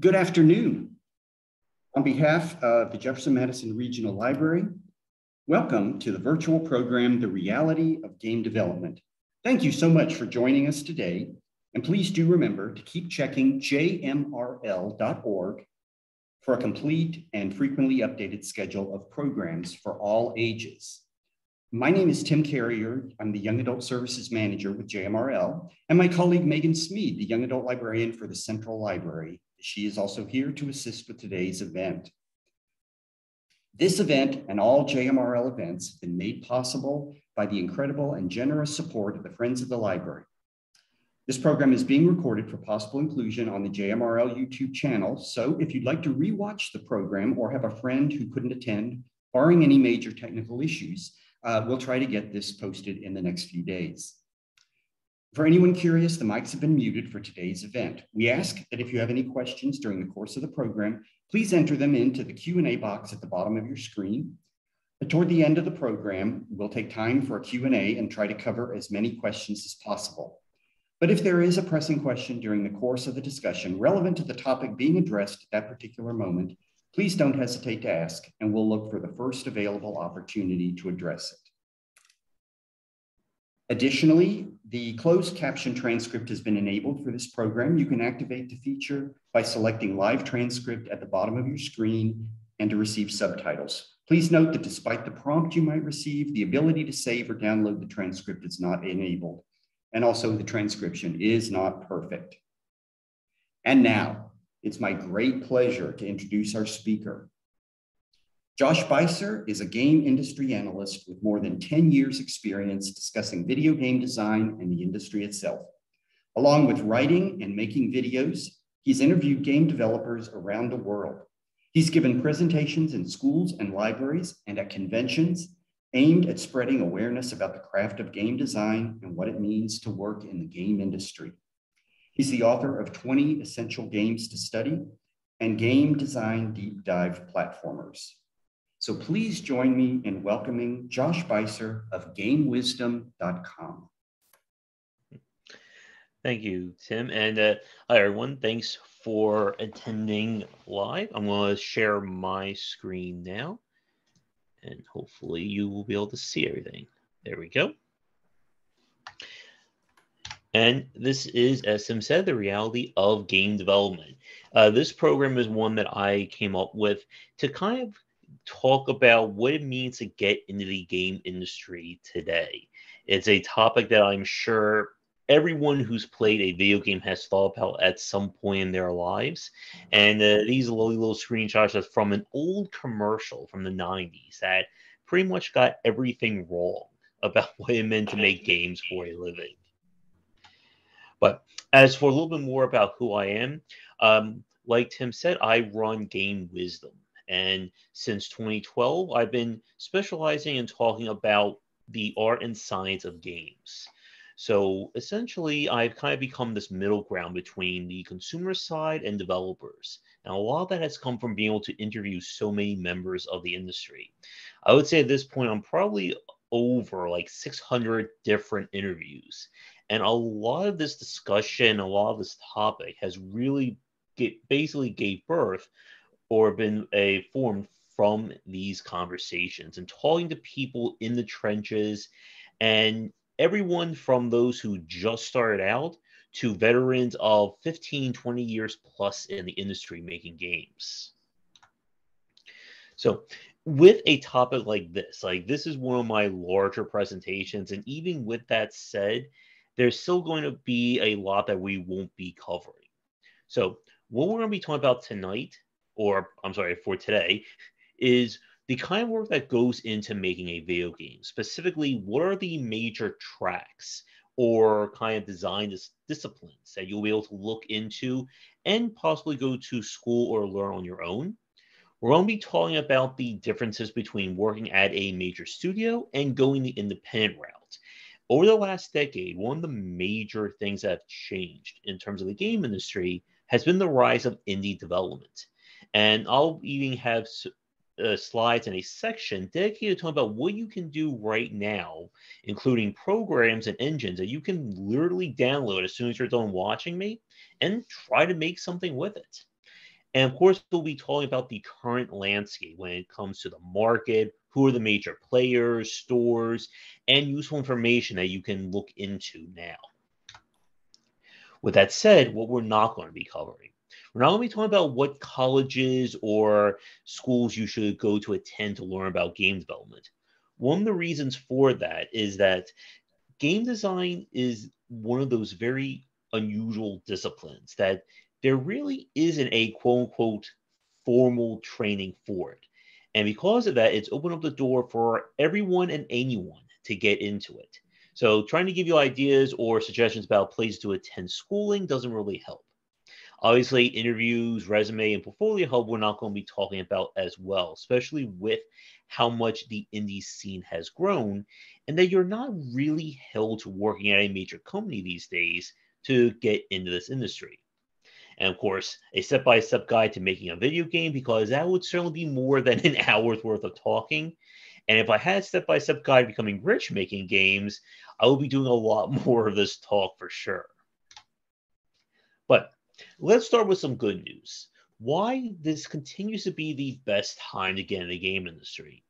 Good afternoon. On behalf of the Jefferson Madison Regional Library, welcome to the virtual program, The Reality of Game Development. Thank you so much for joining us today. And please do remember to keep checking jmrl.org for a complete and frequently updated schedule of programs for all ages. My name is Tim Carrier. I'm the Young Adult Services Manager with JMRL, and my colleague Megan Smead, the Young Adult Librarian for the Central Library. She is also here to assist with today's event. This event and all JMRL events have been made possible by the incredible and generous support of the Friends of the Library. This program is being recorded for possible inclusion on the JMRL YouTube channel. So if you'd like to rewatch the program or have a friend who couldn't attend, barring any major technical issues, uh, we'll try to get this posted in the next few days. For anyone curious, the mics have been muted for today's event. We ask that if you have any questions during the course of the program, please enter them into the Q&A box at the bottom of your screen. But toward the end of the program, we'll take time for a Q&A and try to cover as many questions as possible. But if there is a pressing question during the course of the discussion relevant to the topic being addressed at that particular moment, please don't hesitate to ask, and we'll look for the first available opportunity to address it. Additionally, the closed caption transcript has been enabled for this program. You can activate the feature by selecting live transcript at the bottom of your screen and to receive subtitles. Please note that despite the prompt you might receive, the ability to save or download the transcript is not enabled. And also the transcription is not perfect. And now, it's my great pleasure to introduce our speaker. Josh Bycer is a game industry analyst with more than 10 years experience discussing video game design and the industry itself. Along with writing and making videos, he's interviewed game developers around the world. He's given presentations in schools and libraries and at conventions aimed at spreading awareness about the craft of game design and what it means to work in the game industry. He's the author of 20 Essential Games to Study and Game Design Deep Dive Platformers. So please join me in welcoming Josh Bycer of GameWisdom.com. Thank you, Tim. And uh, hi, everyone. Thanks for attending live. I'm going to share my screen now, and hopefully you will be able to see everything. There we go. And this is, as Tim said, the reality of game development. Uh, this program is one that I came up with to kind of talk about what it means to get into the game industry today. It's a topic that I'm sure everyone who's played a video game has thought about at some point in their lives. And uh, these lovely little screenshots are from an old commercial from the 90s that pretty much got everything wrong about what it meant to make games for a living. But as for a little bit more about who I am, um, like Tim said, I run Game Wisdom. And since 2012, I've been specializing in talking about the art and science of games. So essentially, I've kind of become this middle ground between the consumer side and developers. And a lot of that has come from being able to interview so many members of the industry. I would say at this point, I'm probably over like 600 different interviews. And a lot of this discussion, a lot of this topic has really get, basically gave birth or been a formed from these conversations and talking to people in the trenches and everyone from those who just started out to veterans of 15 20 years plus in the industry making games. So with a topic like this like this is one of my larger presentations and even with that said there's still going to be a lot that we won't be covering. So what we're going to be talking about tonight or I'm sorry, for today, is the kind of work that goes into making a video game. Specifically, what are the major tracks or kind of design dis- disciplines that you'll be able to look into and possibly go to school or learn on your own? We're going to be talking about the differences between working at a major studio and going the independent route. Over the last decade, one of the major things that have changed in terms of the game industry has been the rise of indie development. And I'll even have uh, slides and a section dedicated to talking about what you can do right now, including programs and engines that you can literally download as soon as you're done watching me and try to make something with it. And of course, we'll be talking about the current landscape when it comes to the market, who are the major players, stores, and useful information that you can look into now. With that said, what we're not going to be covering. We're not going to be talking about what colleges or schools you should go to attend to learn about game development. One of the reasons for that is that game design is one of those very unusual disciplines that there really isn't a quote unquote formal training for it. And because of that, it's opened up the door for everyone and anyone to get into it. So trying to give you ideas or suggestions about places to attend schooling doesn't really help. Obviously, interviews, resume, and portfolio hub we're not going to be talking about as well, especially with how much the indie scene has grown, and that you're not really held to working at a major company these days to get into this industry. And of course, a step by step guide to making a video game, because that would certainly be more than an hour's worth of talking. And if I had a step by step guide becoming rich making games, I would be doing a lot more of this talk for sure. But let's start with some good news. Why this continues to be the best time to get in the game industry.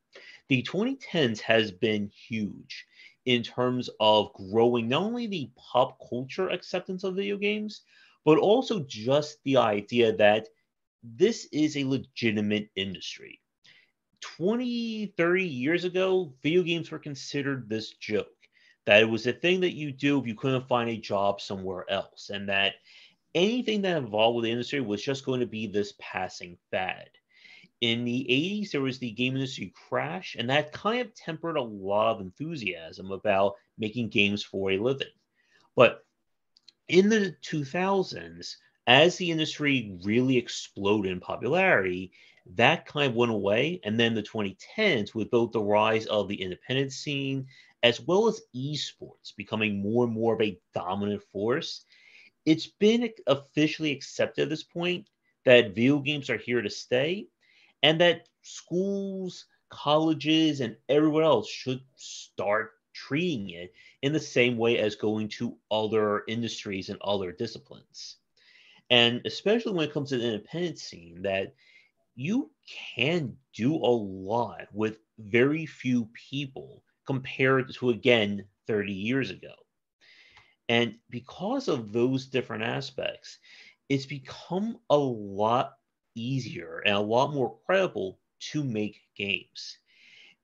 The 2010s has been huge in terms of growing not only the pop culture acceptance of video games, but also just the idea that this is a legitimate industry. 20, 30 years ago, video games were considered this joke that it was a thing that you do if you couldn't find a job somewhere else, and that anything that involved with the industry was just going to be this passing fad. In the 80s, there was the game industry crash, and that kind of tempered a lot of enthusiasm about making games for a living. But in the 2000s, as the industry really exploded in popularity, that kind of went away. And then the 2010s, with both the rise of the independent scene as well as esports becoming more and more of a dominant force, it's been officially accepted at this point that video games are here to stay and that schools, colleges, and everyone else should start treating it in the same way as going to other industries and other disciplines. And especially when it comes to the independent scene, that you can do a lot with very few people compared to, again, 30 years ago. And because of those different aspects, it's become a lot easier and a lot more credible to make games.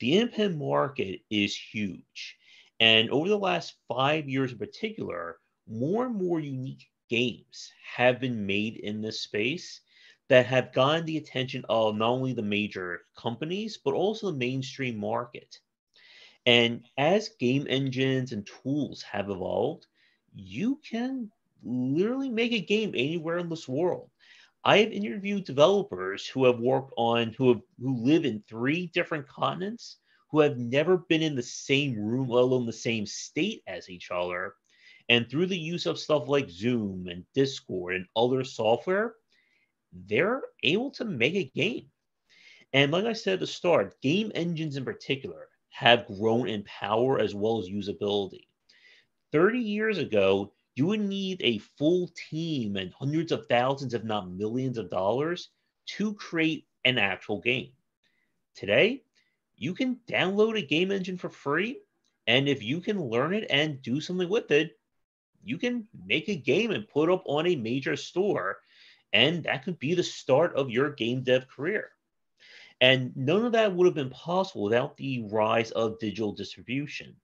The independent market is huge. And over the last five years in particular, more and more unique games have been made in this space that have gotten the attention of not only the major companies, but also the mainstream market. And as game engines and tools have evolved, you can literally make a game anywhere in this world. I have interviewed developers who have worked on who have who live in three different continents who have never been in the same room, let alone the same state as each other. And through the use of stuff like Zoom and Discord and other software, they're able to make a game. And like I said at the start, game engines in particular have grown in power as well as usability. 30 years ago, you would need a full team and hundreds of thousands, if not millions of dollars to create an actual game. Today, you can download a game engine for free. And if you can learn it and do something with it, you can make a game and put up on a major store. And that could be the start of your game dev career. And none of that would have been possible without the rise of digital distribution,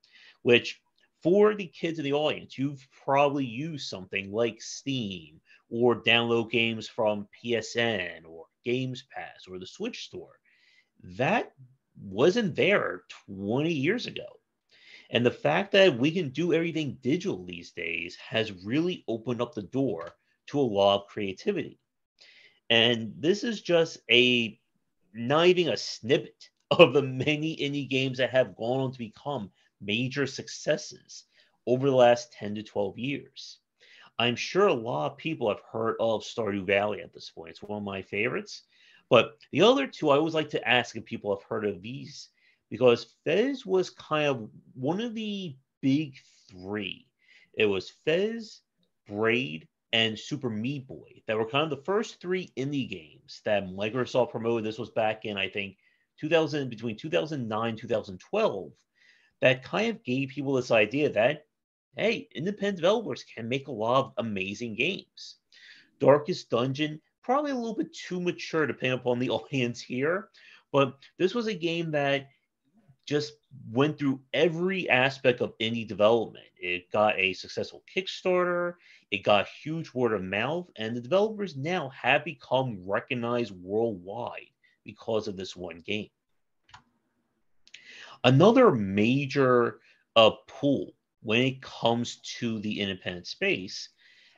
which for the kids in the audience, you've probably used something like Steam or download games from PSN or Games Pass or the Switch store. That wasn't there 20 years ago. And the fact that we can do everything digital these days has really opened up the door to a lot of creativity. And this is just a not even a snippet of the many indie games that have gone on to become major successes over the last 10 to 12 years. I'm sure a lot of people have heard of Stardew Valley at this point. It's one of my favorites. But the other two, I always like to ask if people have heard of these because Fez was kind of one of the big three. It was Fez, Braid, and Super Meat Boy that were kind of the first three indie games that Microsoft promoted. This was back in, I think, 2000, between 2009 2012, that kind of gave people this idea that, hey, independent developers can make a lot of amazing games. Darkest Dungeon, probably a little bit too mature depending upon the audience here, but this was a game that just went through every aspect of indie development. It got a successful Kickstarter, it got huge word of mouth, and the developers now have become recognized worldwide because of this one game. Another major uh, pull when it comes to the independent space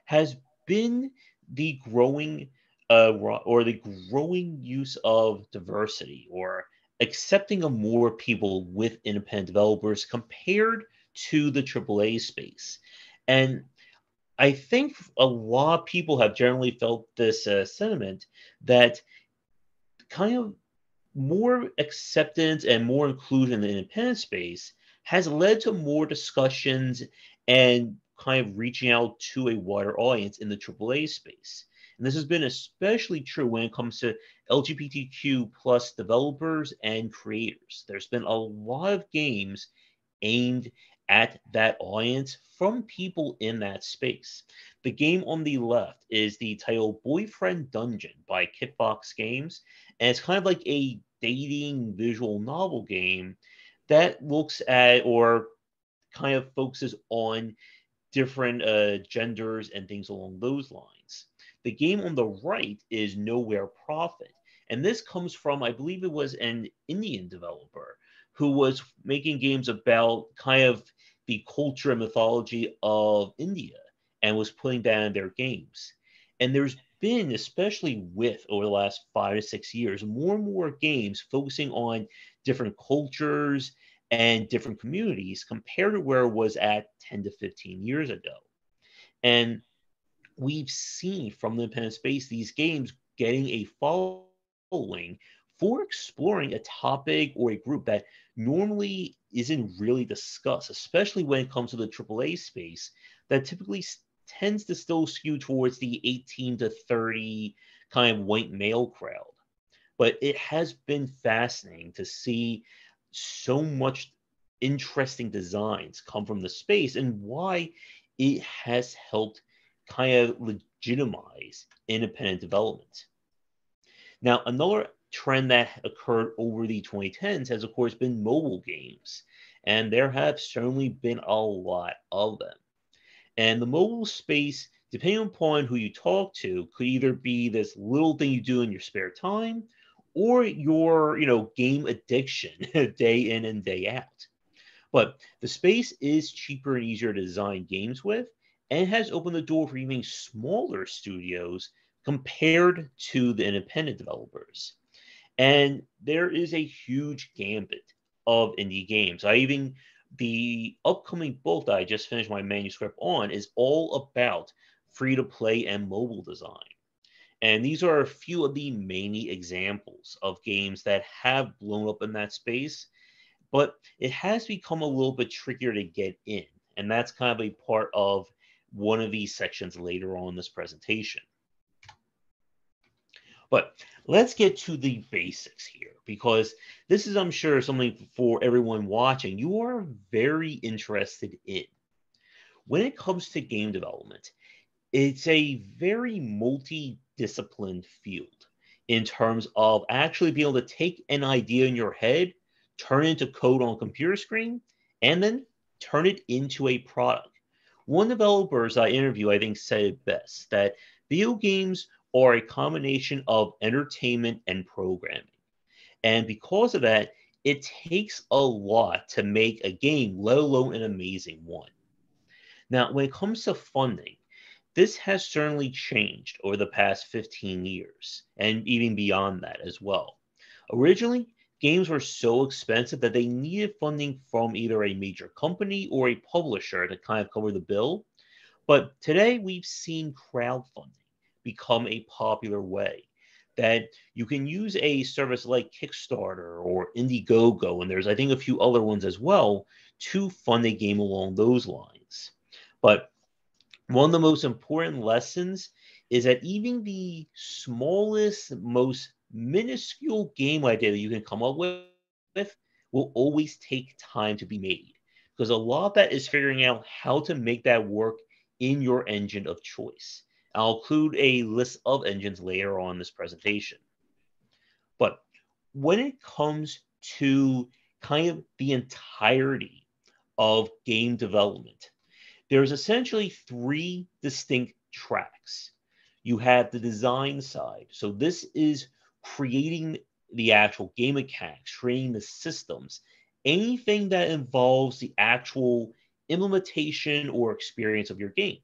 has been the growing uh, or the growing use of diversity or accepting of more people with independent developers compared to the AAA space. And I think a lot of people have generally felt this uh, sentiment that kind of more acceptance and more inclusion in the independent space has led to more discussions and kind of reaching out to a wider audience in the AAA space. And this has been especially true when it comes to LGBTQ plus developers and creators. There's been a lot of games aimed at that audience from people in that space. The game on the left is the title Boyfriend Dungeon by Kitfox Games, and it's kind of like a dating visual novel game that looks at or kind of focuses on different uh, genders and things along those lines. The game on the right is Nowhere Prophet, and this comes from, I believe it was an Indian developer who was making games about kind of the culture and mythology of India and was putting that in their games. And there's been, especially with over the last five to six years, more and more games focusing on different cultures and different communities compared to where it was at 10 to 15 years ago. And we've seen from the independent space these games getting a following for exploring a topic or a group that normally isn't really discussed, especially when it comes to the AAA space that typically tends to still skew towards the 18 to 30 kind of white male crowd. But it has been fascinating to see so much interesting designs come from the space and why it has helped kind of legitimize independent development. Now, another trend that occurred over the 2010s has, of course, been mobile games, and there have certainly been a lot of them. And the mobile space, depending upon who you talk to, could either be this little thing you do in your spare time or your, you know, game addiction day in and day out. But the space is cheaper and easier to design games with, and has opened the door for even smaller studios compared to the independent developers. And there is a huge gambit of indie games. I even the upcoming book that I just finished my manuscript on is all about free to play and mobile design. And these are a few of the many examples of games that have blown up in that space, but it has become a little bit trickier to get in. And that's kind of a part of one of these sections later on in this presentation. But let's get to the basics here because this is, I'm sure, something for everyone watching you are very interested in. When it comes to game development, it's a very multi-disciplined field in terms of actually being able to take an idea in your head, turn it into code on a computer screen, and then turn it into a product. One developers I interview, I think, said it best that video games or a combination of entertainment and programming. And because of that, it takes a lot to make a game, let alone an amazing one. Now, when it comes to funding, this has certainly changed over the past 15 years and even beyond that as well. Originally, games were so expensive that they needed funding from either a major company or a publisher to kind of cover the bill. But today, we've seen crowdfunding become a popular way. That you can use a service like Kickstarter or Indiegogo, and there's, I think, a few other ones as well, to fund a game along those lines. But one of the most important lessons is that even the smallest, most minuscule game idea that you can come up with will always take time to be made because a lot of that is figuring out how to make that work in your engine of choice. I'll include a list of engines later on this presentation. But when it comes to kind of the entirety of game development, there's essentially three distinct tracks. You have the design side. So this is creating the actual game mechanics, creating the systems, anything that involves the actual implementation or experience of your game.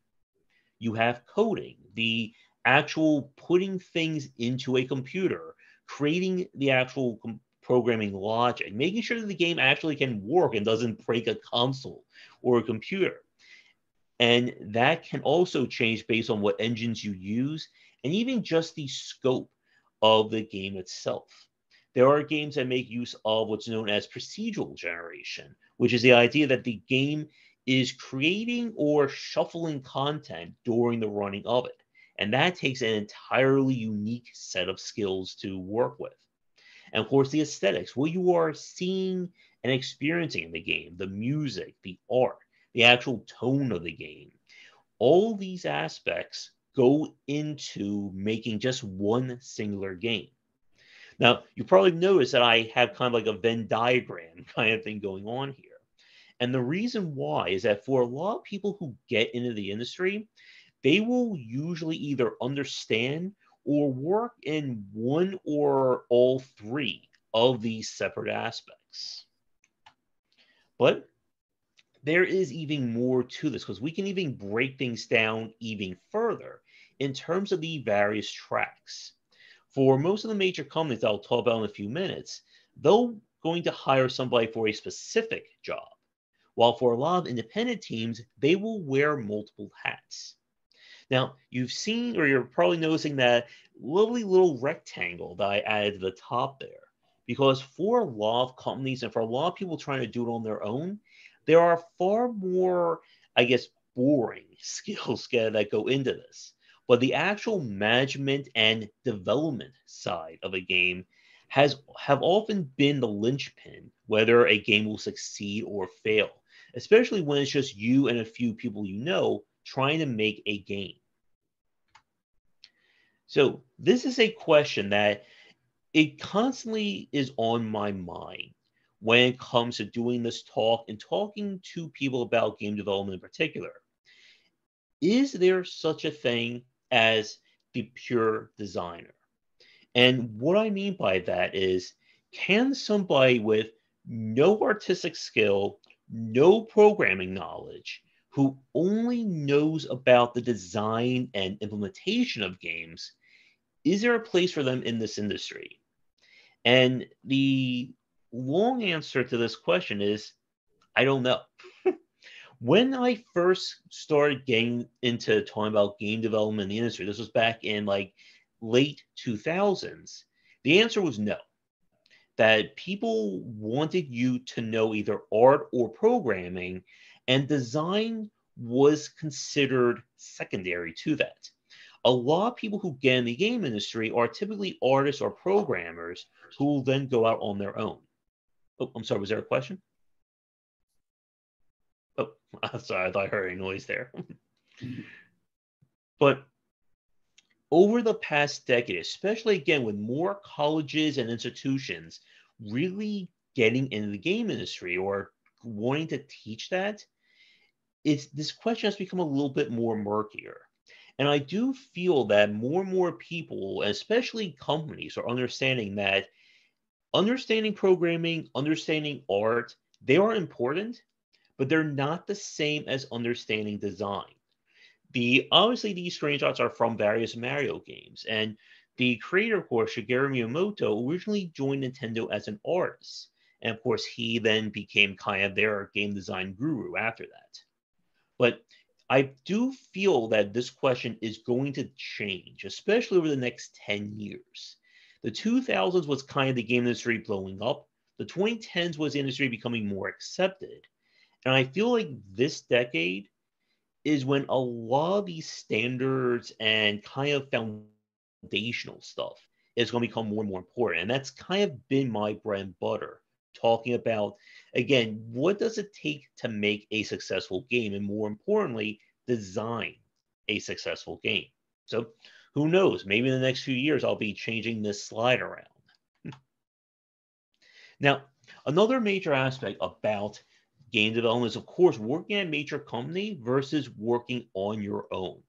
You have coding, the actual putting things into a computer, creating the actual programming logic, making sure that the game actually can work and doesn't break a console or a computer. And that can also change based on what engines you use and even just the scope of the game itself. There are games that make use of what's known as procedural generation, which is the idea that the game is creating or shuffling content during the running of it. And that takes an entirely unique set of skills to work with. And of course, the aesthetics, what you are seeing and experiencing in the game, the music, the art, the actual tone of the game. All these aspects go into making just one singular game. Now, you probably noticed that I have kind of like a Venn diagram kind of thing going on here. And the reason why is that for a lot of people who get into the industry, they will usually either understand or work in one or all three of these separate aspects. But there is even more to this because we can even break things down even further in terms of the various tracks. For most of the major companies I'll talk about in a few minutes, they're going to hire somebody for a specific job. While for a lot of independent teams, they will wear multiple hats. Now, you've seen or you're probably noticing that lovely little rectangle that I added to the top there. Because for a lot of companies and for a lot of people trying to do it on their own, there are far more, I guess, boring skills that go into this. But the actual management and development side of a game has have often been the linchpin whether a game will succeed or fail, especially when it's just you and a few people you know trying to make a game. So this is a question that it constantly is on my mind when it comes to doing this talk and talking to people about game development in particular. Is there such a thing as the pure designer? And what I mean by that is can somebody with no artistic skill, no programming knowledge, who only knows about the design and implementation of games, is there a place for them in this industry? And the long answer to this question is I don't know. when I first started getting into talking about game development in the industry, this was back in like late 2000s, the answer was no. That people wanted you to know either art or programming, and design was considered secondary to that. A lot of people who get in the game industry are typically artists or programmers who will then go out on their own. Oh, I'm sorry. Was there a question? Oh, I'm sorry. I thought I heard a noise there. but over the past decade, especially again with more colleges and institutions really getting into the game industry or wanting to teach that, it's this question has become a little bit more murkier. And I do feel that more and more people, especially companies, are understanding that understanding programming, understanding art, they are important, but they're not the same as understanding design. The obviously these screenshots are from various Mario games, and the creator, of course, Shigeru Miyamoto, originally joined Nintendo as an artist. And of course, he then became kind of their game design guru after that. But I do feel that this question is going to change, especially over the next 10 years. The 2000s was kind of the game industry blowing up. The 2010s was industry becoming more accepted. And I feel like this decade is when a lot of these standards and kind of foundational stuff is going to become more and more important. And that's kind of been my bread and butter, talking about, again, what does it take to make a successful game? And more importantly, design a successful game. So who knows? Maybe in the next few years, I'll be changing this slide around. now, another major aspect about game development is, of course, working at a major company versus working on your own.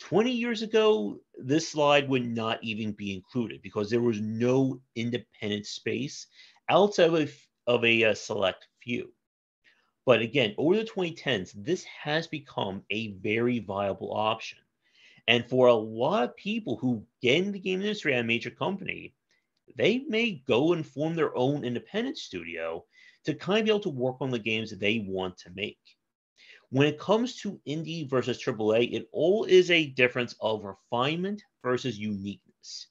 20 years ago, this slide would not even be included because there was no independent space outside of a, of a uh, select few. But again, over the 2010s, this has become a very viable option. And for a lot of people who get in the game industry at a major company, they may go and form their own independent studio to kind of be able to work on the games that they want to make. When it comes to indie versus AAA, it all is a difference of refinement versus uniqueness.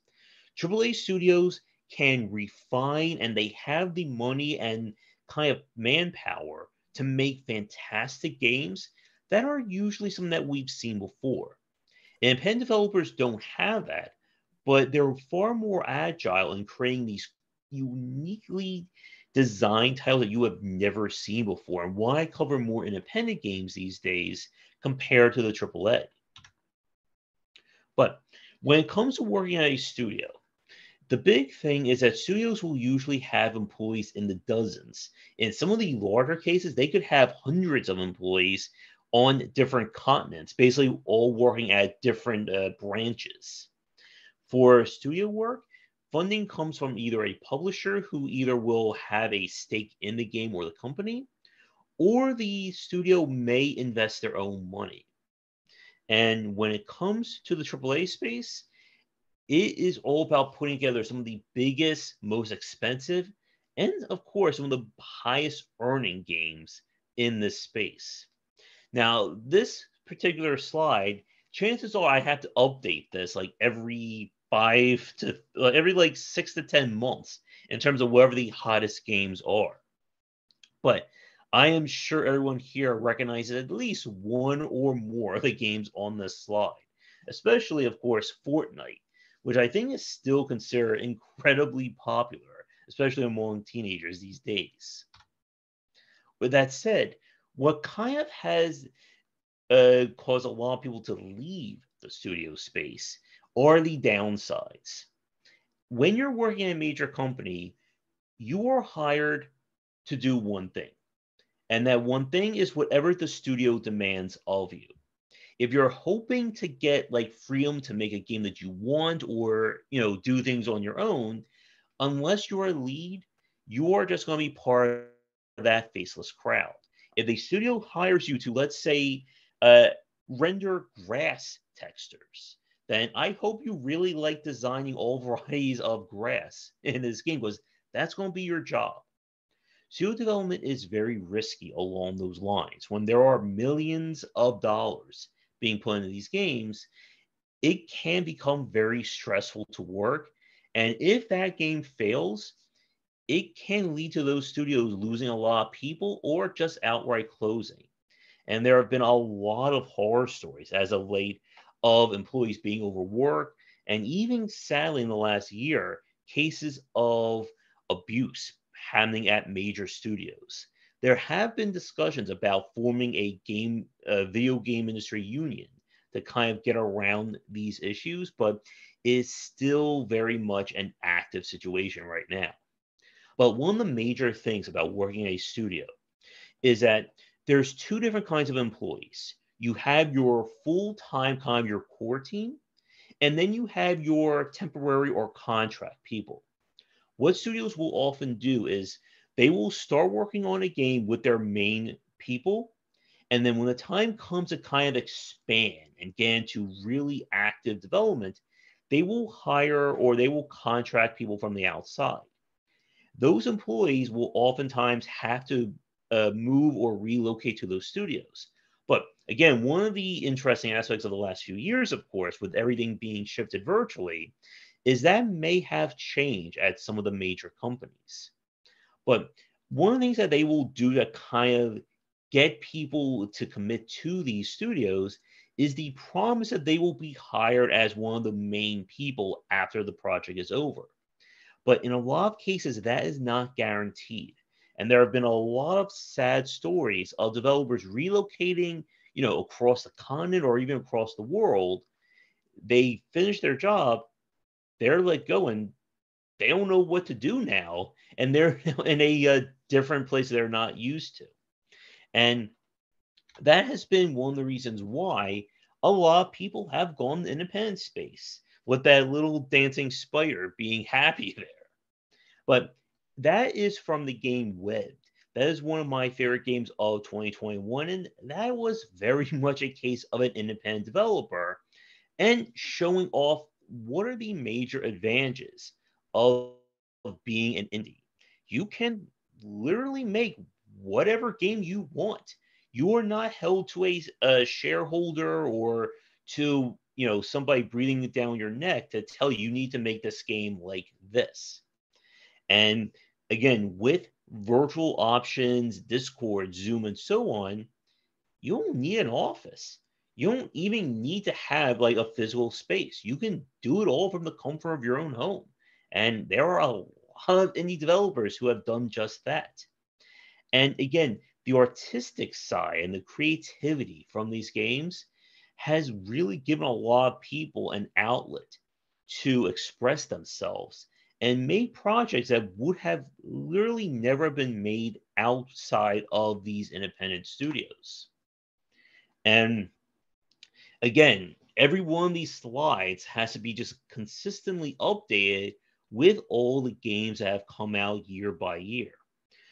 AAA studios can refine and they have the money and kind of manpower to make fantastic games that are usually something that we've seen before. And pen developers don't have that, but they're far more agile in creating these uniquely designed titles that you have never seen before. And why cover more independent games these days compared to the AAA? But when it comes to working at a studio, the big thing is that studios will usually have employees in the dozens. In some of the larger cases, they could have hundreds of employees on different continents, basically all working at different uh, branches. For studio work, funding comes from either a publisher who either will have a stake in the game or the company, or the studio may invest their own money. And when it comes to the AAA space, it is all about putting together some of the biggest, most expensive, and of course, some of the highest earning games in this space. Now, this particular slide, chances are I have to update this like every five to every like six to 10 months in terms of whatever the hottest games are. But I am sure everyone here recognizes at least one or more of the games on this slide, especially, of course, Fortnite which I think is still considered incredibly popular, especially among teenagers these days. With that said, what kind of has uh, caused a lot of people to leave the studio space are the downsides. When you're working in a major company, you are hired to do one thing. And that one thing is whatever the studio demands of you if you're hoping to get like freedom to make a game that you want or you know do things on your own unless you're a lead you are just going to be part of that faceless crowd if the studio hires you to let's say uh, render grass textures then i hope you really like designing all varieties of grass in this game because that's going to be your job Studio development is very risky along those lines. When there are millions of dollars being put into these games, it can become very stressful to work. And if that game fails, it can lead to those studios losing a lot of people or just outright closing. And there have been a lot of horror stories as of late of employees being overworked, and even sadly in the last year, cases of abuse happening at major studios there have been discussions about forming a game, a video game industry union to kind of get around these issues, but it's still very much an active situation right now. But one of the major things about working in a studio is that there's two different kinds of employees. You have your full-time kind of your core team, and then you have your temporary or contract people. What studios will often do is they will start working on a game with their main people. And then when the time comes to kind of expand and get into really active development, they will hire or they will contract people from the outside. Those employees will oftentimes have to uh, move or relocate to those studios. Again, one of the interesting aspects of the last few years, of course, with everything being shifted virtually, is that may have changed at some of the major companies. But one of the things that they will do to kind of get people to commit to these studios is the promise that they will be hired as one of the main people after the project is over. But in a lot of cases, that is not guaranteed. And there have been a lot of sad stories of developers relocating, you know, across the continent or even across the world. They finish their job, they're let go, and they don't know what to do now. And they're in a uh, different place they're not used to. And that has been one of the reasons why a lot of people have gone independent space with that little dancing spider being happy there. But that is from the game Webbed. That is one of my favorite games of 2021. And that was very much a case of an independent developer and showing off what are the major advantages of, of being an indie. You can literally make whatever game you want. You are not held to a, a shareholder or to you know somebody breathing it down your neck to tell you, you need to make this game like this. And again, with virtual options, Discord, Zoom, and so on, you don't need an office. You don't even need to have like a physical space. You can do it all from the comfort of your own home. And there are a lot of indie developers who have done just that. And again, the artistic side and the creativity from these games has really given a lot of people an outlet to express themselves and made projects that would have literally never been made outside of these independent studios. And again, every one of these slides has to be just consistently updated with all the games that have come out year by year.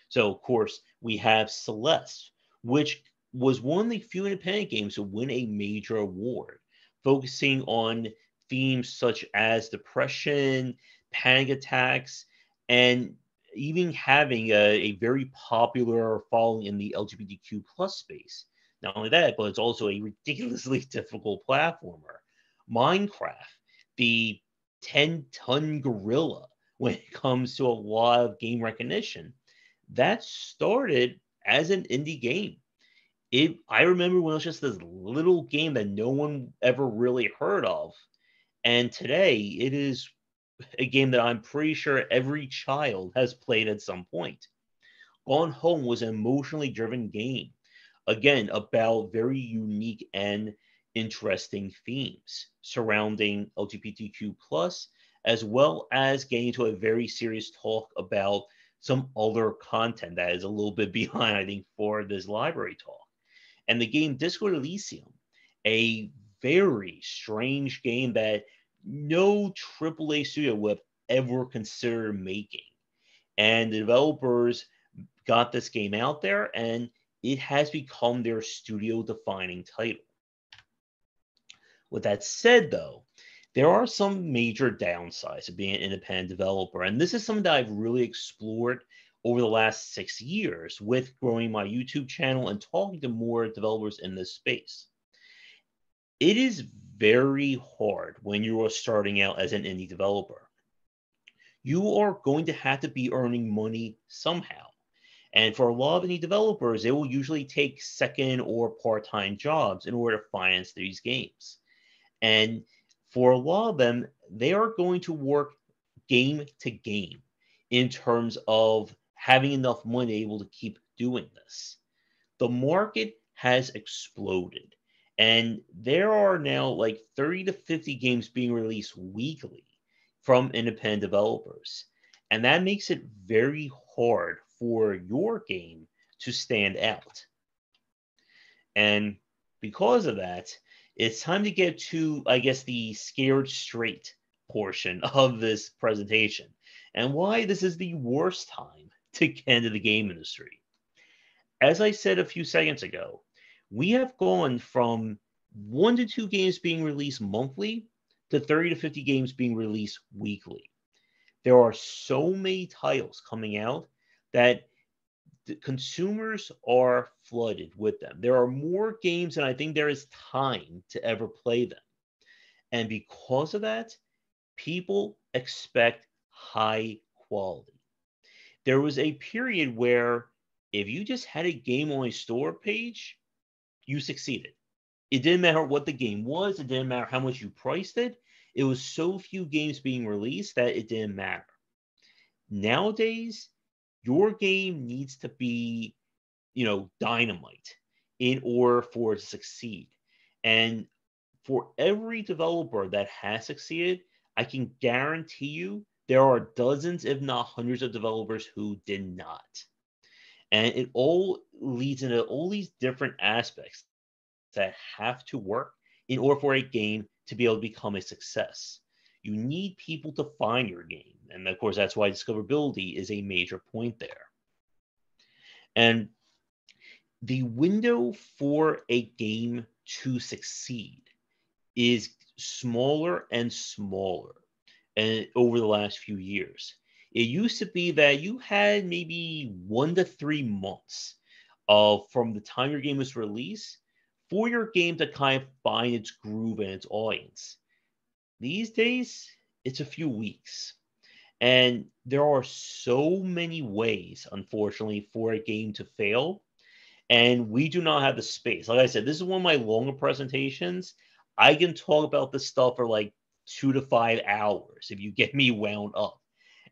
So, of course, we have Celeste, which was one of the few independent games to win a major award, focusing on themes such as depression, panic attacks, and even having a, a very popular following in the LGBTQ plus space. Not only that, but it's also a ridiculously difficult platformer. Minecraft, the 10 ton gorilla when it comes to a lot of game recognition, that started as an indie game. It I remember when it was just this little game that no one ever really heard of. And today it is a game that I'm pretty sure every child has played at some point. Gone Home was an emotionally driven game, again, about very unique and interesting themes surrounding LGBTQ plus, as well as getting into a very serious talk about some other content that is a little bit behind, I think, for this library talk. And the game Disco Elysium, a very strange game that no AAA studio would ever consider making. And the developers got this game out there, and it has become their studio defining title. With that said, though, there are some major downsides of being an independent developer. And this is something that I've really explored over the last six years with growing my YouTube channel and talking to more developers in this space. It is very hard when you are starting out as an indie developer. You are going to have to be earning money somehow. And for a lot of indie developers, they will usually take second or part time jobs in order to finance these games. And for a lot of them, they are going to work game to game in terms of having enough money able to keep doing this. The market has exploded. And there are now like 30 to 50 games being released weekly from independent developers. And that makes it very hard for your game to stand out. And because of that, it's time to get to, I guess, the scared straight portion of this presentation and why this is the worst time to get into the game industry. As I said a few seconds ago, we have gone from one to two games being released monthly to 30 to 50 games being released weekly. There are so many titles coming out that the consumers are flooded with them. There are more games than I think there is time to ever play them. And because of that, people expect high quality. There was a period where if you just had a game on a store page, you succeeded. It didn't matter what the game was, it didn't matter how much you priced it. It was so few games being released that it didn't matter. Nowadays, your game needs to be, you know, dynamite in order for it to succeed. And for every developer that has succeeded, I can guarantee you there are dozens, if not hundreds, of developers who did not. And it all leads into all these different aspects that have to work in order for a game to be able to become a success. You need people to find your game. And of course, that's why discoverability is a major point there. And the window for a game to succeed is smaller and smaller and over the last few years. It used to be that you had maybe one to three months of from the time your game was released for your game to kind of find its groove and its audience. These days, it's a few weeks. And there are so many ways, unfortunately, for a game to fail. And we do not have the space. Like I said, this is one of my longer presentations. I can talk about this stuff for like two to five hours if you get me wound up.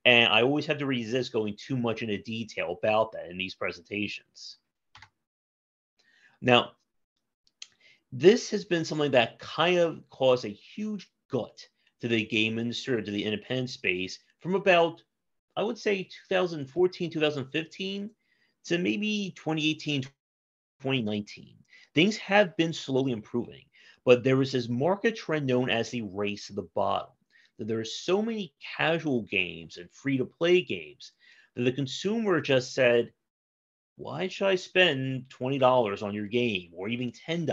And I always have to resist going too much into detail about that in these presentations. Now, this has been something that kind of caused a huge gut to the game industry to the independent space from about, I would say, 2014, 2015 to maybe 2018, 2019. Things have been slowly improving, but there was this market trend known as the race to the bottom that there are so many casual games and free to play games that the consumer just said, why should I spend $20 on your game or even $10?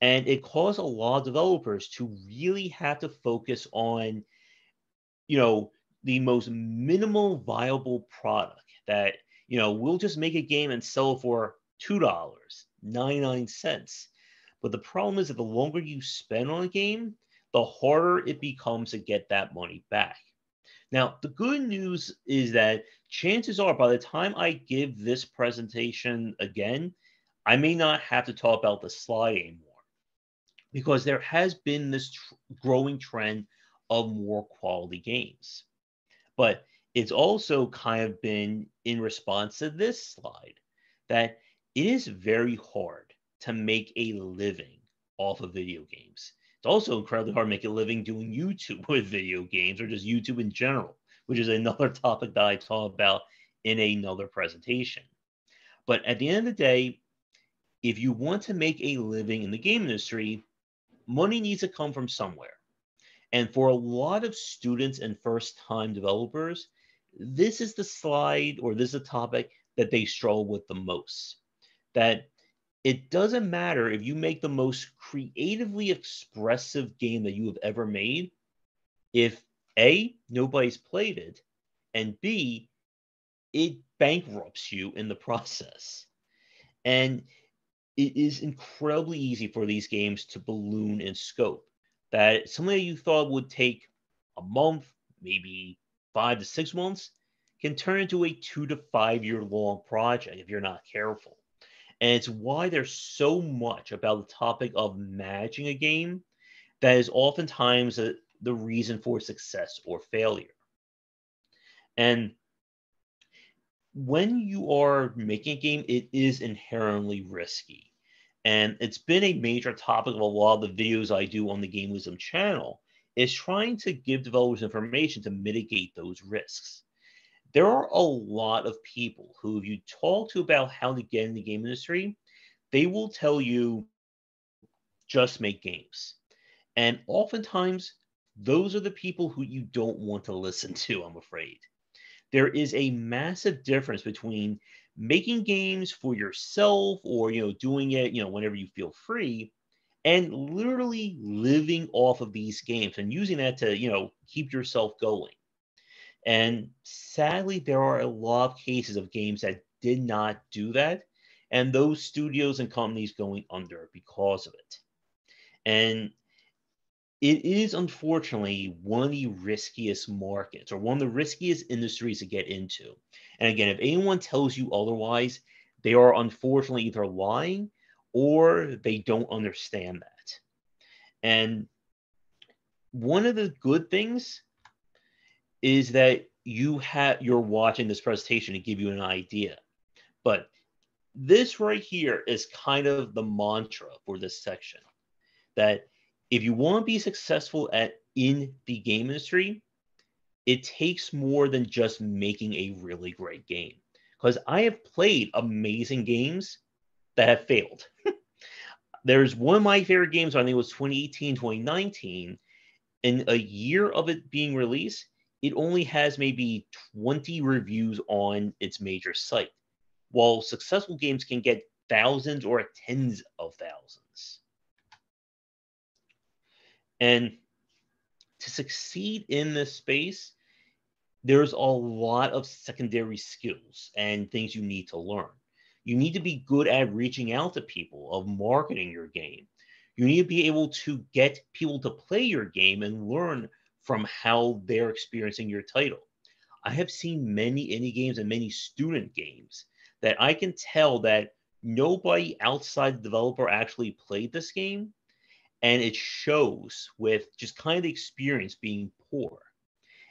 And it caused a lot of developers to really have to focus on, you know, the most minimal viable product that, you know, we'll just make a game and sell for $2, 99 cents. But the problem is that the longer you spend on a game, the harder it becomes to get that money back. Now, the good news is that chances are by the time I give this presentation again, I may not have to talk about the slide anymore because there has been this tr- growing trend of more quality games. But it's also kind of been in response to this slide that it is very hard to make a living off of video games. It's also incredibly hard to make a living doing YouTube with video games or just YouTube in general, which is another topic that I talk about in another presentation. But at the end of the day, if you want to make a living in the game industry, money needs to come from somewhere. And for a lot of students and first time developers, this is the slide or this is a topic that they struggle with the most. That it doesn't matter if you make the most creatively expressive game that you have ever made, if A, nobody's played it, and B, it bankrupts you in the process. And it is incredibly easy for these games to balloon in scope. That something that you thought would take a month, maybe five to six months, can turn into a two to five year long project if you're not careful. And it's why there's so much about the topic of managing a game that is oftentimes a, the reason for success or failure. And when you are making a game, it is inherently risky. And it's been a major topic of a lot of the videos I do on the Game Wisdom channel is trying to give developers information to mitigate those risks there are a lot of people who, if you talk to about how to get in the game industry, they will tell you just make games. And oftentimes, those are the people who you don't want to listen to, I'm afraid. There is a massive difference between making games for yourself or you know doing it you know whenever you feel free and literally living off of these games and using that to you know keep yourself going and sadly, there are a lot of cases of games that did not do that, and those studios and companies going under because of it. And it is unfortunately one of the riskiest markets or one of the riskiest industries to get into. And again, if anyone tells you otherwise, they are unfortunately either lying or they don't understand that. And one of the good things is that you have you're watching this presentation to give you an idea. But this right here is kind of the mantra for this section that if you want to be successful at in the game industry, it takes more than just making a really great game. Because I have played amazing games that have failed. There's one of my favorite games, I think it was 2018, 2019. In a year of it being released, it only has maybe 20 reviews on its major site, while successful games can get thousands or tens of thousands. And to succeed in this space, there's a lot of secondary skills and things you need to learn. You need to be good at reaching out to people, of marketing your game. You need to be able to get people to play your game and learn from how they're experiencing your title. I have seen many indie games and many student games that I can tell that nobody outside the developer actually played this game and it shows with just kind of the experience being poor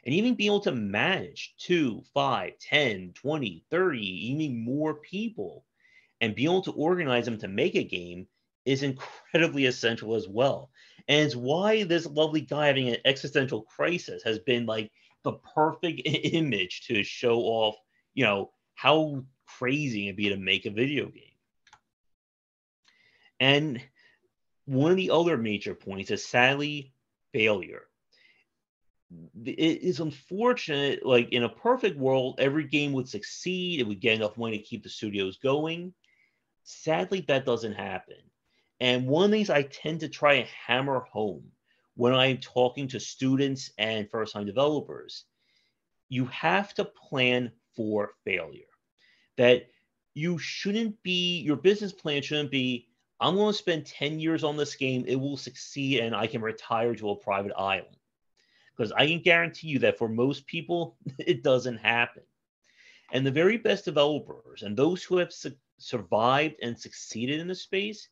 and even being able to manage 2 5 10 20 30 even more people and being able to organize them to make a game is incredibly essential as well and it's why this lovely guy having an existential crisis has been like the perfect image to show off you know how crazy it'd be to make a video game and one of the other major points is sadly failure. It is unfortunate, like in a perfect world, every game would succeed, it would get enough money to keep the studios going. Sadly, that doesn't happen. And one of the things I tend to try and hammer home when I'm talking to students and first time developers, you have to plan for failure. That you shouldn't be, your business plan shouldn't be, I'm going to spend 10 years on this game. It will succeed and I can retire to a private island. Because I can guarantee you that for most people, it doesn't happen. And the very best developers and those who have su- survived and succeeded in the space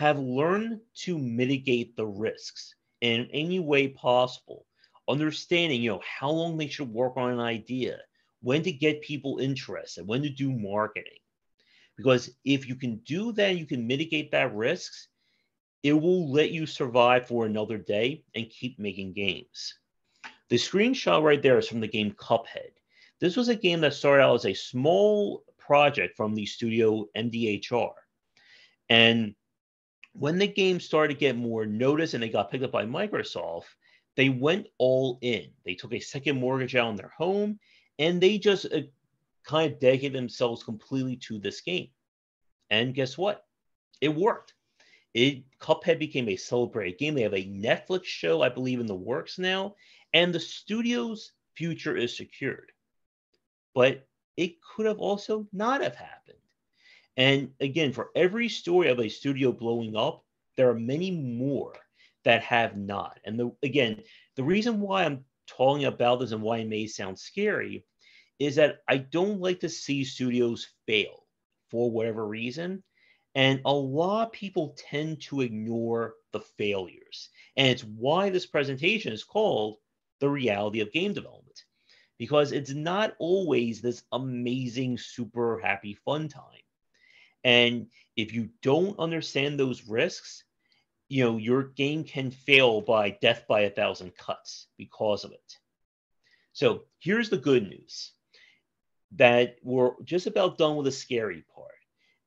have learned to mitigate the risks in any way possible, understanding, you know, how long they should work on an idea, when to get people interested, when to do marketing. Because if you can do that, you can mitigate that risks, it will let you survive for another day and keep making games. The screenshot right there is from the game Cuphead. This was a game that started out as a small project from the studio MDHR. And when the game started to get more notice and they got picked up by Microsoft, they went all in. They took a second mortgage out on their home and they just uh, kind of dedicated themselves completely to this game. And guess what? It worked. It Cuphead became a celebrated game. They have a Netflix show, I believe, in the works now, and the studio's future is secured. But it could have also not have happened. And again, for every story of a studio blowing up, there are many more that have not. And the, again, the reason why I'm talking about this and why it may sound scary is that I don't like to see studios fail for whatever reason. And a lot of people tend to ignore the failures. And it's why this presentation is called The Reality of Game Development, because it's not always this amazing, super happy, fun time. And if you don't understand those risks, you know, your game can fail by death by a thousand cuts because of it. So here's the good news that we're just about done with the scary part.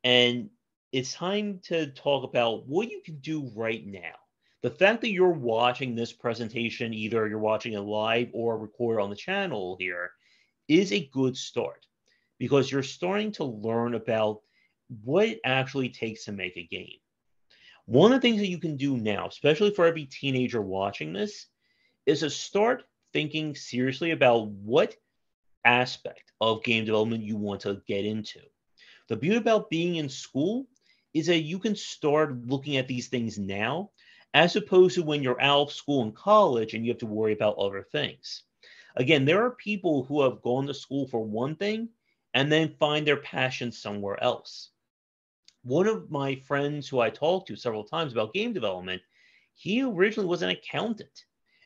And it's time to talk about what you can do right now. The fact that you're watching this presentation, either you're watching it live or recorded on the channel here, is a good start because you're starting to learn about what it actually takes to make a game. One of the things that you can do now, especially for every teenager watching this, is to start thinking seriously about what aspect of game development you want to get into. The beauty about being in school is that you can start looking at these things now as opposed to when you're out of school and college and you have to worry about other things. Again, there are people who have gone to school for one thing and then find their passion somewhere else. One of my friends who I talked to several times about game development, he originally was an accountant.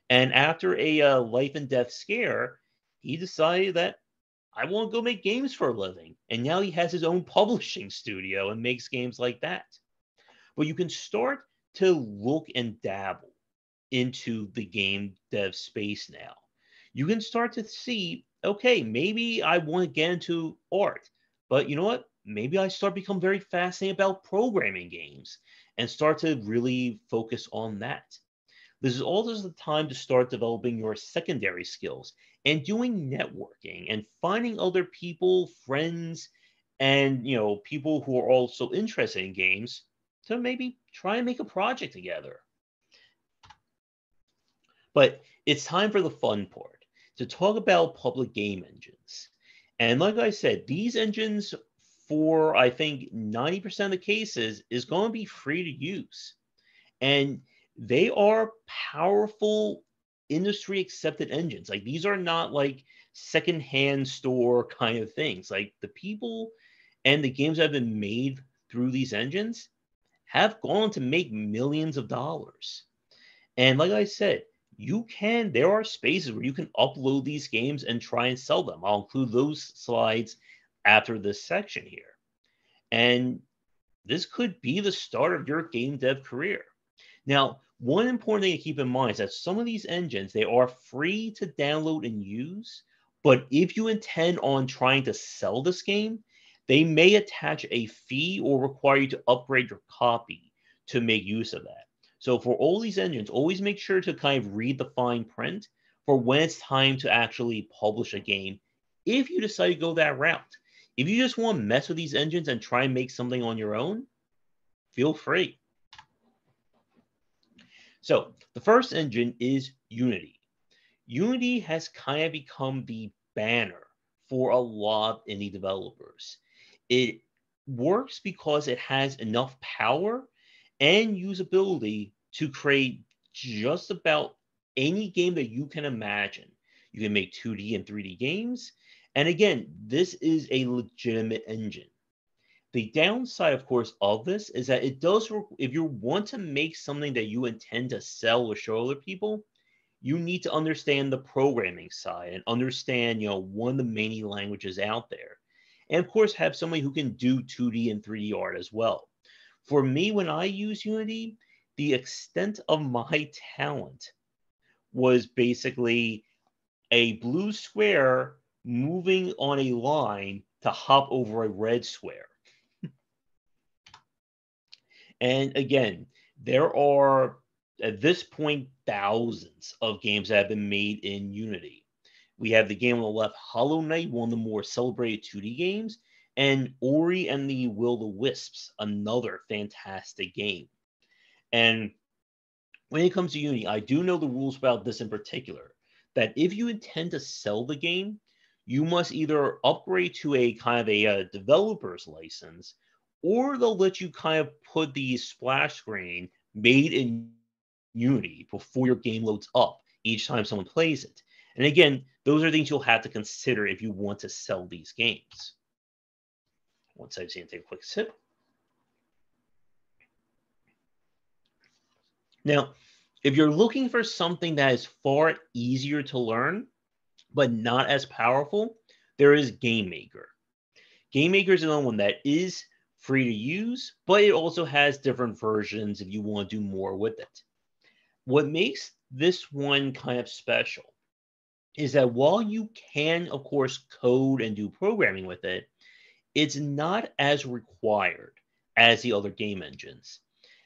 And after a uh, life and death scare, he decided that I want to go make games for a living. And now he has his own publishing studio and makes games like that. But you can start to look and dabble into the game dev space now. You can start to see, okay, maybe I want to get into art, but you know what? Maybe I start become very fascinated about programming games and start to really focus on that. This is just the time to start developing your secondary skills and doing networking and finding other people, friends, and you know people who are also interested in games to maybe try and make a project together. But it's time for the fun part to talk about public game engines. And like I said, these engines, for I think 90% of the cases, is going to be free to use. And they are powerful industry accepted engines. Like these are not like secondhand store kind of things. Like the people and the games that have been made through these engines have gone to make millions of dollars. And like I said, you can, there are spaces where you can upload these games and try and sell them. I'll include those slides after this section here. And this could be the start of your game dev career. Now, one important thing to keep in mind is that some of these engines, they are free to download and use, but if you intend on trying to sell this game, they may attach a fee or require you to upgrade your copy to make use of that. So for all these engines, always make sure to kind of read the fine print for when it's time to actually publish a game if you decide to go that route. If you just want to mess with these engines and try and make something on your own, feel free. So the first engine is Unity. Unity has kind of become the banner for a lot of indie developers. It works because it has enough power and usability to create just about any game that you can imagine. You can make 2D and 3D games. And again, this is a legitimate engine. The downside, of course, of this is that it does, if you want to make something that you intend to sell or show other people, you need to understand the programming side and understand, you know, one of the many languages out there. And of course, have somebody who can do 2D and 3D art as well. For me, when I use Unity, the extent of my talent was basically a blue square moving on a line to hop over a red square. And again, there are at this point thousands of games that have been made in Unity. We have the game on the left, Hollow Knight, one of the more celebrated 2D games, and Ori and the Will the Wisps, another fantastic game. And when it comes to Unity, I do know the rules about this in particular that if you intend to sell the game, you must either upgrade to a kind of a, a uh, developer's license or they'll let you kind of put the splash screen made in Unity before your game loads up each time someone plays it. And again, those are things you'll have to consider if you want to sell these games. Once I've seen take a quick sip. Now, if you're looking for something that is far easier to learn, but not as powerful, there is Game Maker. Game Maker is another one that is free to use, but it also has different versions if you want to do more with it. What makes this one kind of special is that while you can, of course, code and do programming with it, it's not as required as the other game engines.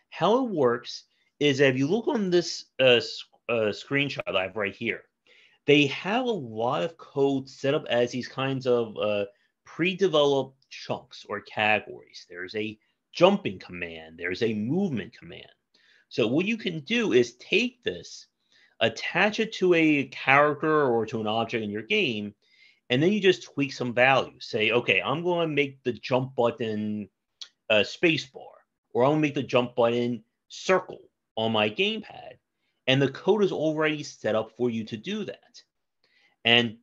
How it works is that if you look on this uh, uh, screenshot I have right here, they have a lot of code set up as these kinds of uh, pre-developed chunks or categories. There's a jumping command, there's a movement command. So what you can do is take this, attach it to a character or to an object in your game, and then you just tweak some values. Say, okay, I'm going to make the jump button a spacebar, or I'm going to make the jump button circle on my gamepad. And the code is already set up for you to do that. And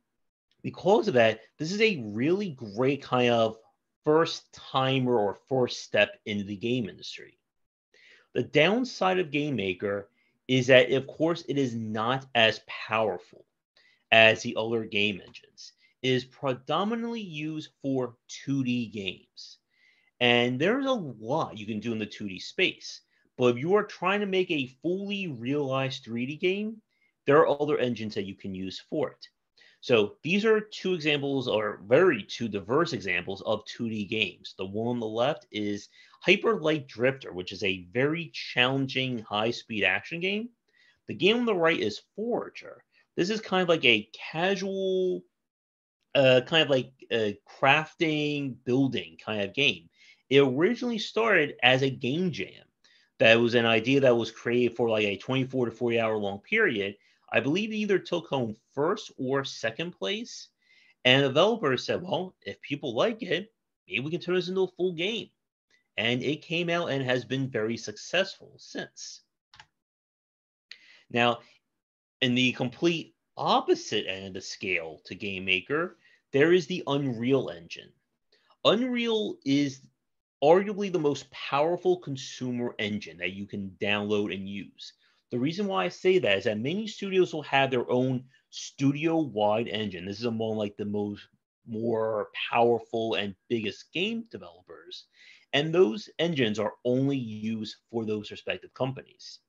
because of that, this is a really great kind of first timer or first step into the game industry. The downside of GameMaker is that, of course, it is not as powerful as the other game engines. It is predominantly used for 2D games. And there's a lot you can do in the 2D space. But if you are trying to make a fully realized 3D game, there are other engines that you can use for it. So these are two examples, or very two diverse examples of 2D games. The one on the left is Hyper Light Drifter, which is a very challenging high-speed action game. The game on the right is Forager. This is kind of like a casual, uh, kind of like a crafting, building kind of game. It originally started as a game jam. That was an idea that was created for like a 24 to 40 hour long period I believe he either took home first or second place. And the developer said, well, if people like it, maybe we can turn this into a full game. And it came out and has been very successful since. Now, in the complete opposite end of the scale to Game Maker, there is the Unreal Engine. Unreal is arguably the most powerful consumer engine that you can download and use. The reason why I say that is that many studios will have their own studio-wide engine. This is among like the most more powerful and biggest game developers. And those engines are only used for those respective companies.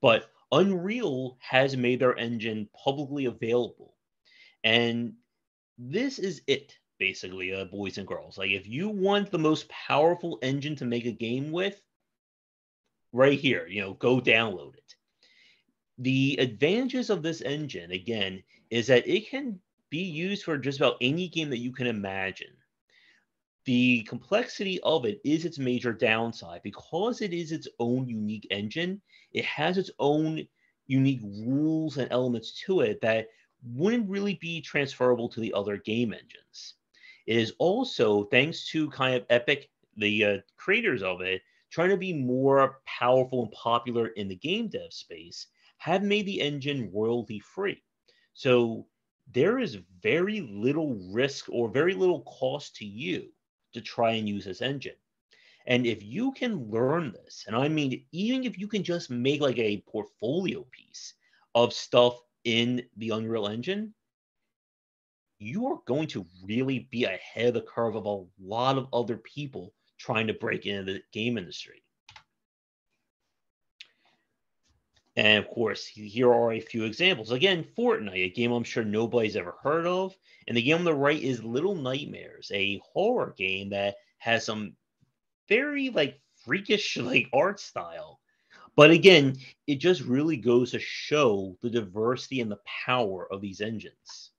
But Unreal has made their engine publicly available. And this is it, basically, uh, boys and girls. Like, if you want the most powerful engine to make a game with, right here, you know, go download it. The advantages of this engine, again, is that it can be used for just about any game that you can imagine. The complexity of it is its major downside. Because it is its own unique engine, it has its own unique rules and elements to it that wouldn't really be transferable to the other game engines. Is also, thanks to kind of Epic, the uh, creators of it, trying to be more powerful and popular in the game dev space, have made the engine royalty free. So there is very little risk or very little cost to you to try and use this engine. And if you can learn this, and I mean, even if you can just make like a portfolio piece of stuff in the Unreal Engine, you are going to really be ahead of the curve of a lot of other people trying to break into the game industry. And of course, here are a few examples. Again, Fortnite, a game I'm sure nobody's ever heard of. And the game on the right is Little Nightmares, a horror game that has some very like freakish like art style. But again, it just really goes to show the diversity and the power of these engines.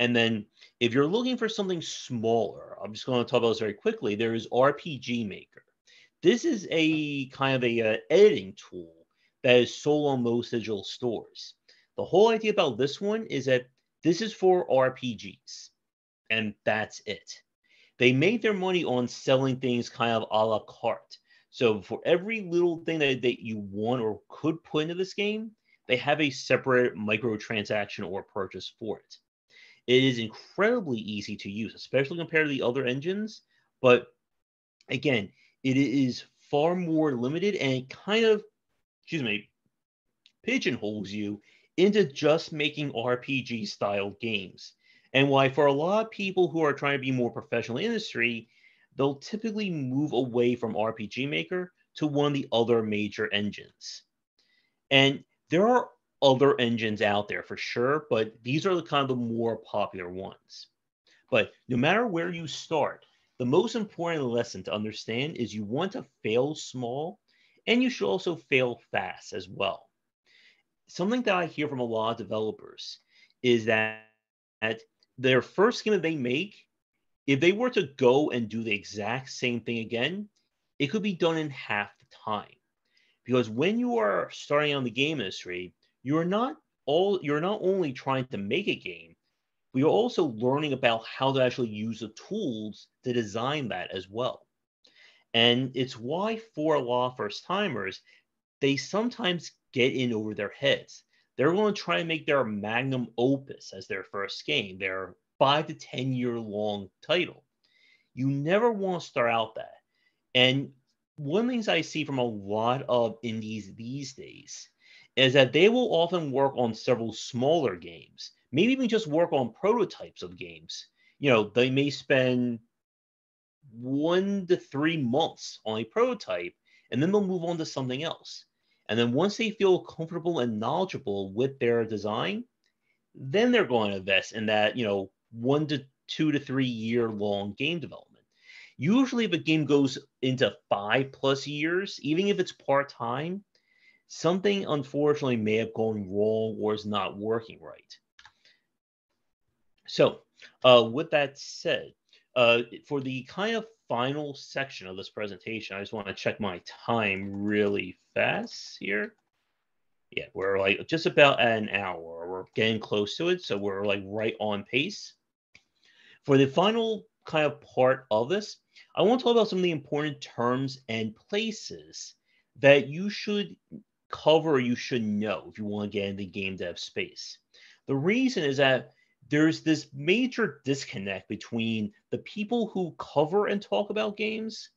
And then if you're looking for something smaller, I'm just going to talk about this very quickly. There is RPG Maker. This is a kind of a uh, editing tool that is sold on most digital stores. The whole idea about this one is that this is for RPGs, and that's it. They make their money on selling things kind of a la carte. So for every little thing that, that you want or could put into this game, they have a separate microtransaction or purchase for it. It is incredibly easy to use, especially compared to the other engines. But again, it is far more limited and it kind of, excuse me, pigeonholes you into just making RPG style games. And why, for a lot of people who are trying to be more professional in the industry, they'll typically move away from RPG Maker to one of the other major engines. And there are other engines out there for sure, but these are the kind of the more popular ones. But no matter where you start, the most important lesson to understand is you want to fail small and you should also fail fast as well. Something that I hear from a lot of developers is that their first game that they make, if they were to go and do the exact same thing again, it could be done in half the time. Because when you are starting on the game industry, you are not all you're not only trying to make a game, but you're also learning about how to actually use the tools to design that as well. And it's why for a lot of first timers, they sometimes get in over their heads. They're going to try and make their magnum opus as their first game, their five to 10 year long title. You never want to start out that. And one of the things I see from a lot of indies these days is that they will often work on several smaller games, maybe even just work on prototypes of games. You know, they may spend one to three months on a prototype and then they'll move on to something else. And then once they feel comfortable and knowledgeable with their design, then they're going to invest in that, you know, one to two to three year long game development. Usually, if a game goes into five plus years, even if it's part time, something unfortunately may have gone wrong or is not working right. So, uh, with that said, uh, for the kind of final section of this presentation, I just want to check my time really fast here. Yeah, we're like just about an hour. We're getting close to it, so we're like right on pace. For the final kind of part of this, I want to talk about some of the important terms and places that you should cover you should know if you want to get into the game dev space. The reason is that there's this major disconnect between the people who cover and talk about games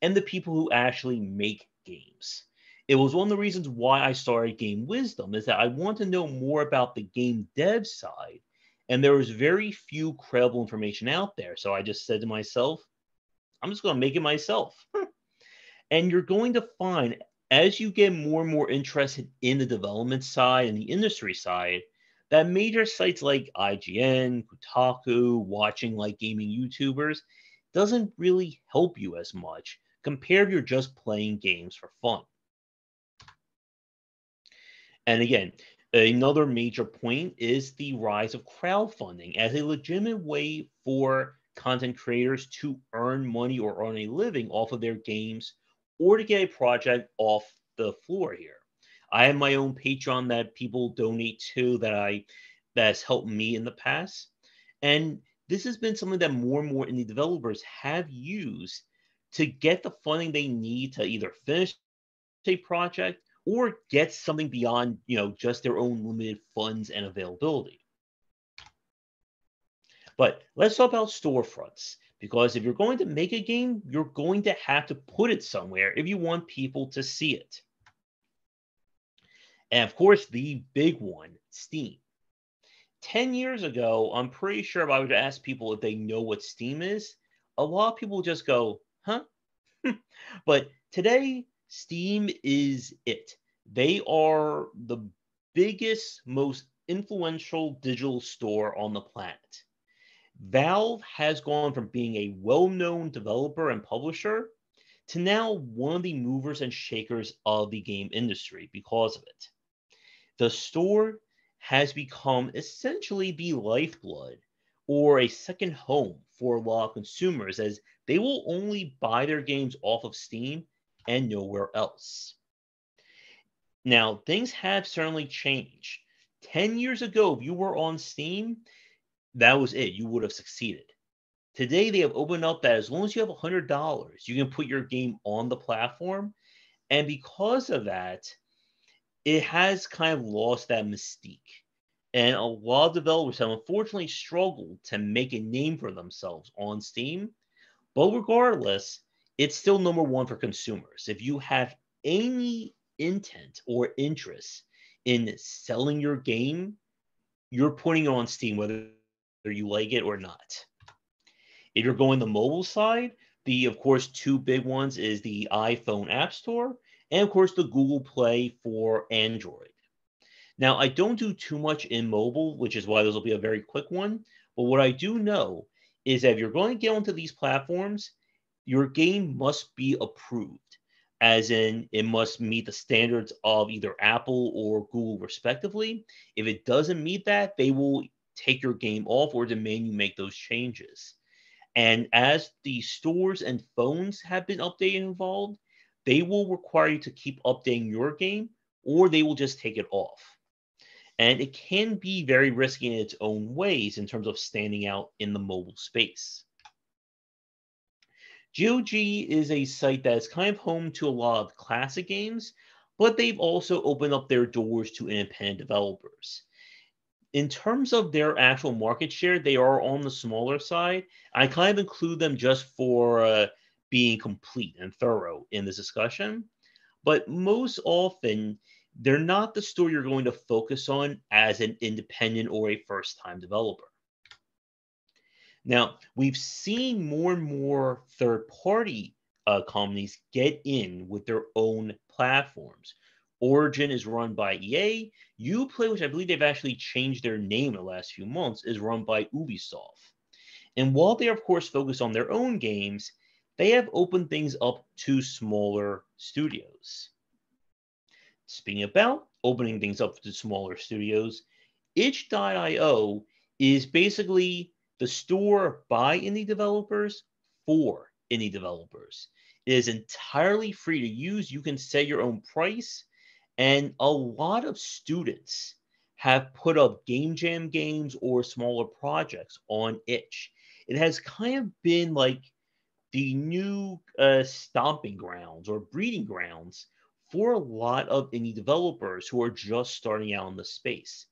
and the people who actually make games. It was one of the reasons why I started Game Wisdom is that I want to know more about the game dev side and there was very few credible information out there. So I just said to myself, I'm just going to make it myself. and you're going to find as you get more and more interested in the development side and the industry side, that major sites like IGN, Kotaku, watching like gaming YouTubers doesn't really help you as much compared to you're just playing games for fun. And again, another major point is the rise of crowdfunding as a legitimate way for content creators to earn money or earn a living off of their games or to get a project off the floor here. I have my own Patreon that people donate to that I that's helped me in the past. And this has been something that more and more indie developers have used to get the funding they need to either finish a project or get something beyond, you know, just their own limited funds and availability. But let's talk about storefronts because if you're going to make a game, you're going to have to put it somewhere if you want people to see it. And of course, the big one, Steam. 10 years ago, I'm pretty sure if I were to ask people if they know what Steam is, a lot of people just go, huh? but today, Steam is it. They are the biggest, most influential digital store on the planet. Valve has gone from being a well known developer and publisher to now one of the movers and shakers of the game industry because of it the store has become essentially the lifeblood or a second home for a lot of consumers as they will only buy their games off of Steam and nowhere else. Now, things have certainly changed. 10 years ago, if you were on Steam, that was it. You would have succeeded. Today, they have opened up that as long as you have $100, you can put your game on the platform. And because of that, it has kind of lost that mystique. And a lot of developers have unfortunately struggled to make a name for themselves on Steam. But regardless, it's still number one for consumers. If you have any intent or interest in selling your game, you're putting it on Steam, whether you like it or not. If you're going the mobile side, the of course two big ones is the iPhone App Store and of course the Google Play for Android. Now, I don't do too much in mobile, which is why this will be a very quick one. But what I do know is that if you're going to get onto these platforms, your game must be approved, as in it must meet the standards of either Apple or Google, respectively. If it doesn't meet that, they will take your game off or demand you make those changes. And as the stores and phones have been updated and involved, they will require you to keep updating your game or they will just take it off. And it can be very risky in its own ways in terms of standing out in the mobile space. GOG is a site that is kind of home to a lot of classic games, but they've also opened up their doors to independent developers. In terms of their actual market share, they are on the smaller side. I kind of include them just for uh, being complete and thorough in this discussion. But most often, they're not the store you're going to focus on as an independent or a first time developer. Now, we've seen more and more third party uh, companies get in with their own platforms. Origin is run by EA. Uplay, which I believe they've actually changed their name in the last few months, is run by Ubisoft. And while they are, of course, focused on their own games, they have opened things up to smaller studios. Speaking about opening things up to smaller studios, itch.io is basically the store by indie developers for indie developers. It is entirely free to use. You can set your own price. And a lot of students have put up game jam games or smaller projects on itch. It has kind of been like the new uh, stomping grounds or breeding grounds for a lot of indie developers who are just starting out in the space.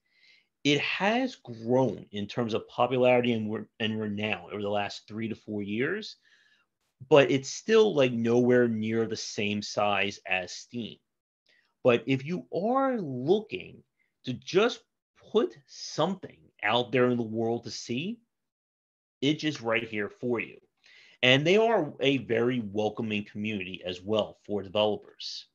It has grown in terms of popularity and, and renown over the last three to four years, but it's still like nowhere near the same size as Steam. But if you are looking to just put something out there in the world to see, it's just right here for you. And they are a very welcoming community as well for developers.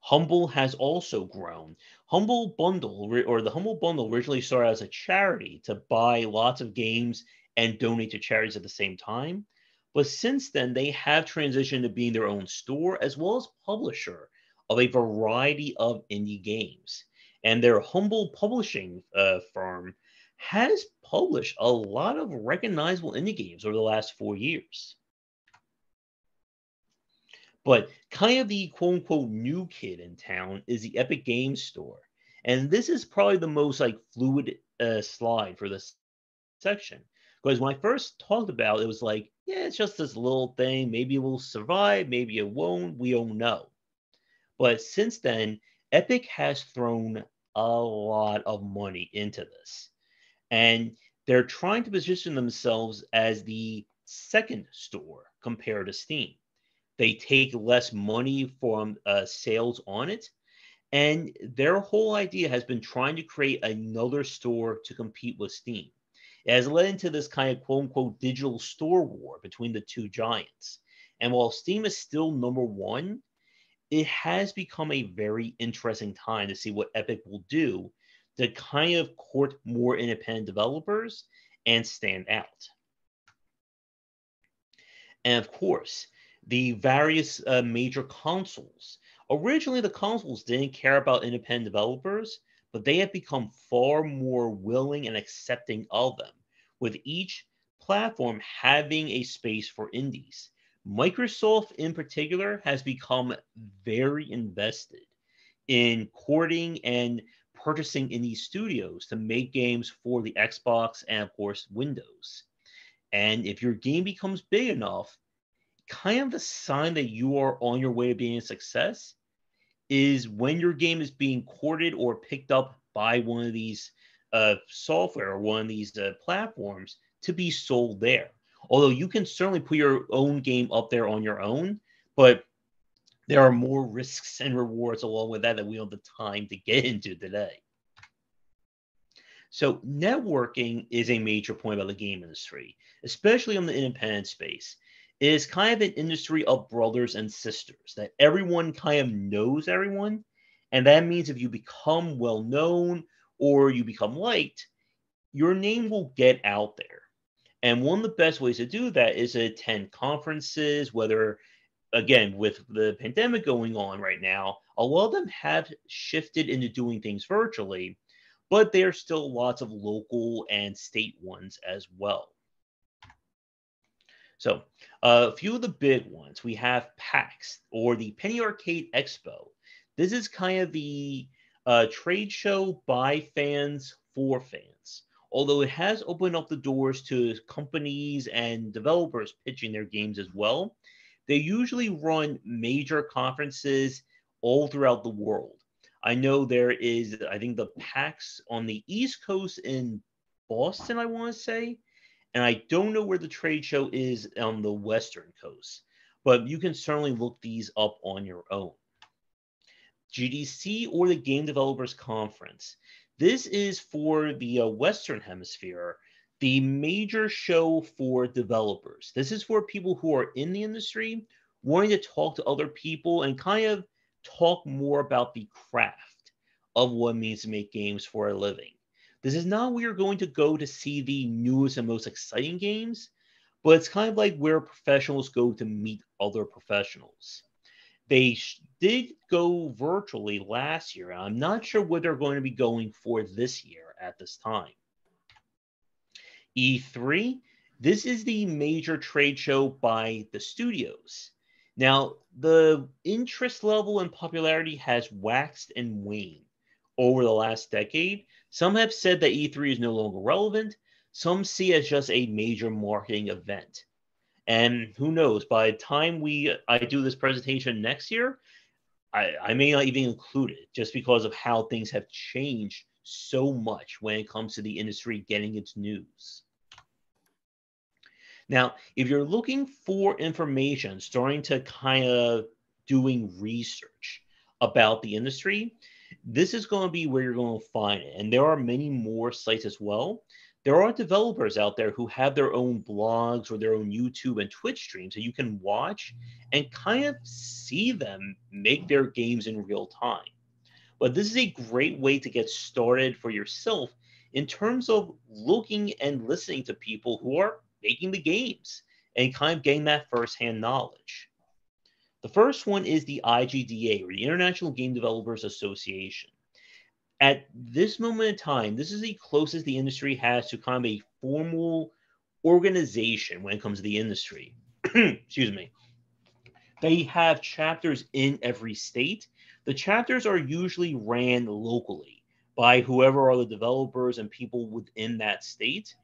Humble has also grown. Humble Bundle, or the Humble Bundle, originally started as a charity to buy lots of games and donate to charities at the same time. But since then, they have transitioned to being their own store as well as publisher of a variety of indie games. And their humble publishing uh, firm has published a lot of recognizable indie games over the last four years. But kind of the quote unquote new kid in town is the Epic Games Store. And this is probably the most like fluid uh, slide for this section. Because when I first talked about it, it was like, yeah, it's just this little thing. Maybe it will survive, maybe it won't. We don't know. But since then, Epic has thrown a lot of money into this. And they're trying to position themselves as the second store compared to Steam. They take less money from uh, sales on it. And their whole idea has been trying to create another store to compete with Steam. It has led into this kind of quote unquote digital store war between the two giants. And while Steam is still number one, it has become a very interesting time to see what Epic will do to kind of court more independent developers and stand out. And of course, the various uh, major consoles. Originally, the consoles didn't care about independent developers, but they have become far more willing and accepting of them, with each platform having a space for indies. Microsoft, in particular, has become very invested in courting and purchasing indie studios to make games for the Xbox and, of course, Windows. And if your game becomes big enough, kind of the sign that you are on your way to being a success is when your game is being courted or picked up by one of these uh, software or one of these uh, platforms to be sold there. Although you can certainly put your own game up there on your own, but there are more risks and rewards along with that that we don't have the time to get into today. So networking is a major point about the game industry, especially on the independent space is kind of an industry of brothers and sisters that everyone kind of knows everyone. And that means if you become well known or you become liked, your name will get out there. And one of the best ways to do that is to attend conferences, whether, again, with the pandemic going on right now, a lot of them have shifted into doing things virtually, but there are still lots of local and state ones as well. So uh, a few of the big ones, we have PAX or the Penny Arcade Expo. This is kind of the uh, trade show by fans for fans. Although it has opened up the doors to companies and developers pitching their games as well, they usually run major conferences all throughout the world. I know there is, I think the PAX on the East Coast in Boston, I want to say, and I don't know where the trade show is on the Western Coast, but you can certainly look these up on your own. GDC or the Game Developers Conference. This is for the uh, Western Hemisphere, the major show for developers. This is for people who are in the industry, wanting to talk to other people and kind of talk more about the craft of what it means to make games for a living. This is not where you're going to go to see the newest and most exciting games, but it's kind of like where professionals go to meet other professionals. They did go virtually last year. I'm not sure what they're going to be going for this year at this time. E3, this is the major trade show by the studios. Now, the interest level and popularity has waxed and waned over the last decade. Some have said that E3 is no longer relevant. Some see it as just a major marketing event. And who knows, by the time we I do this presentation next year, I, I may not even include it just because of how things have changed so much when it comes to the industry getting its news. Now, if you're looking for information, starting to kind of doing research about the industry, this is going to be where you're going to find it. And there are many more sites as well. There are developers out there who have their own blogs or their own YouTube and Twitch streams that you can watch and kind of see them make their games in real time. But this is a great way to get started for yourself in terms of looking and listening to people who are making the games and kind of getting that firsthand knowledge. The first one is the IGDA, or the International Game Developers Association. At this moment in time, this is the closest the industry has to kind of a formal organization when it comes to the industry. Excuse me. They have chapters in every state. The chapters are usually ran locally by whoever are the developers and people within that state.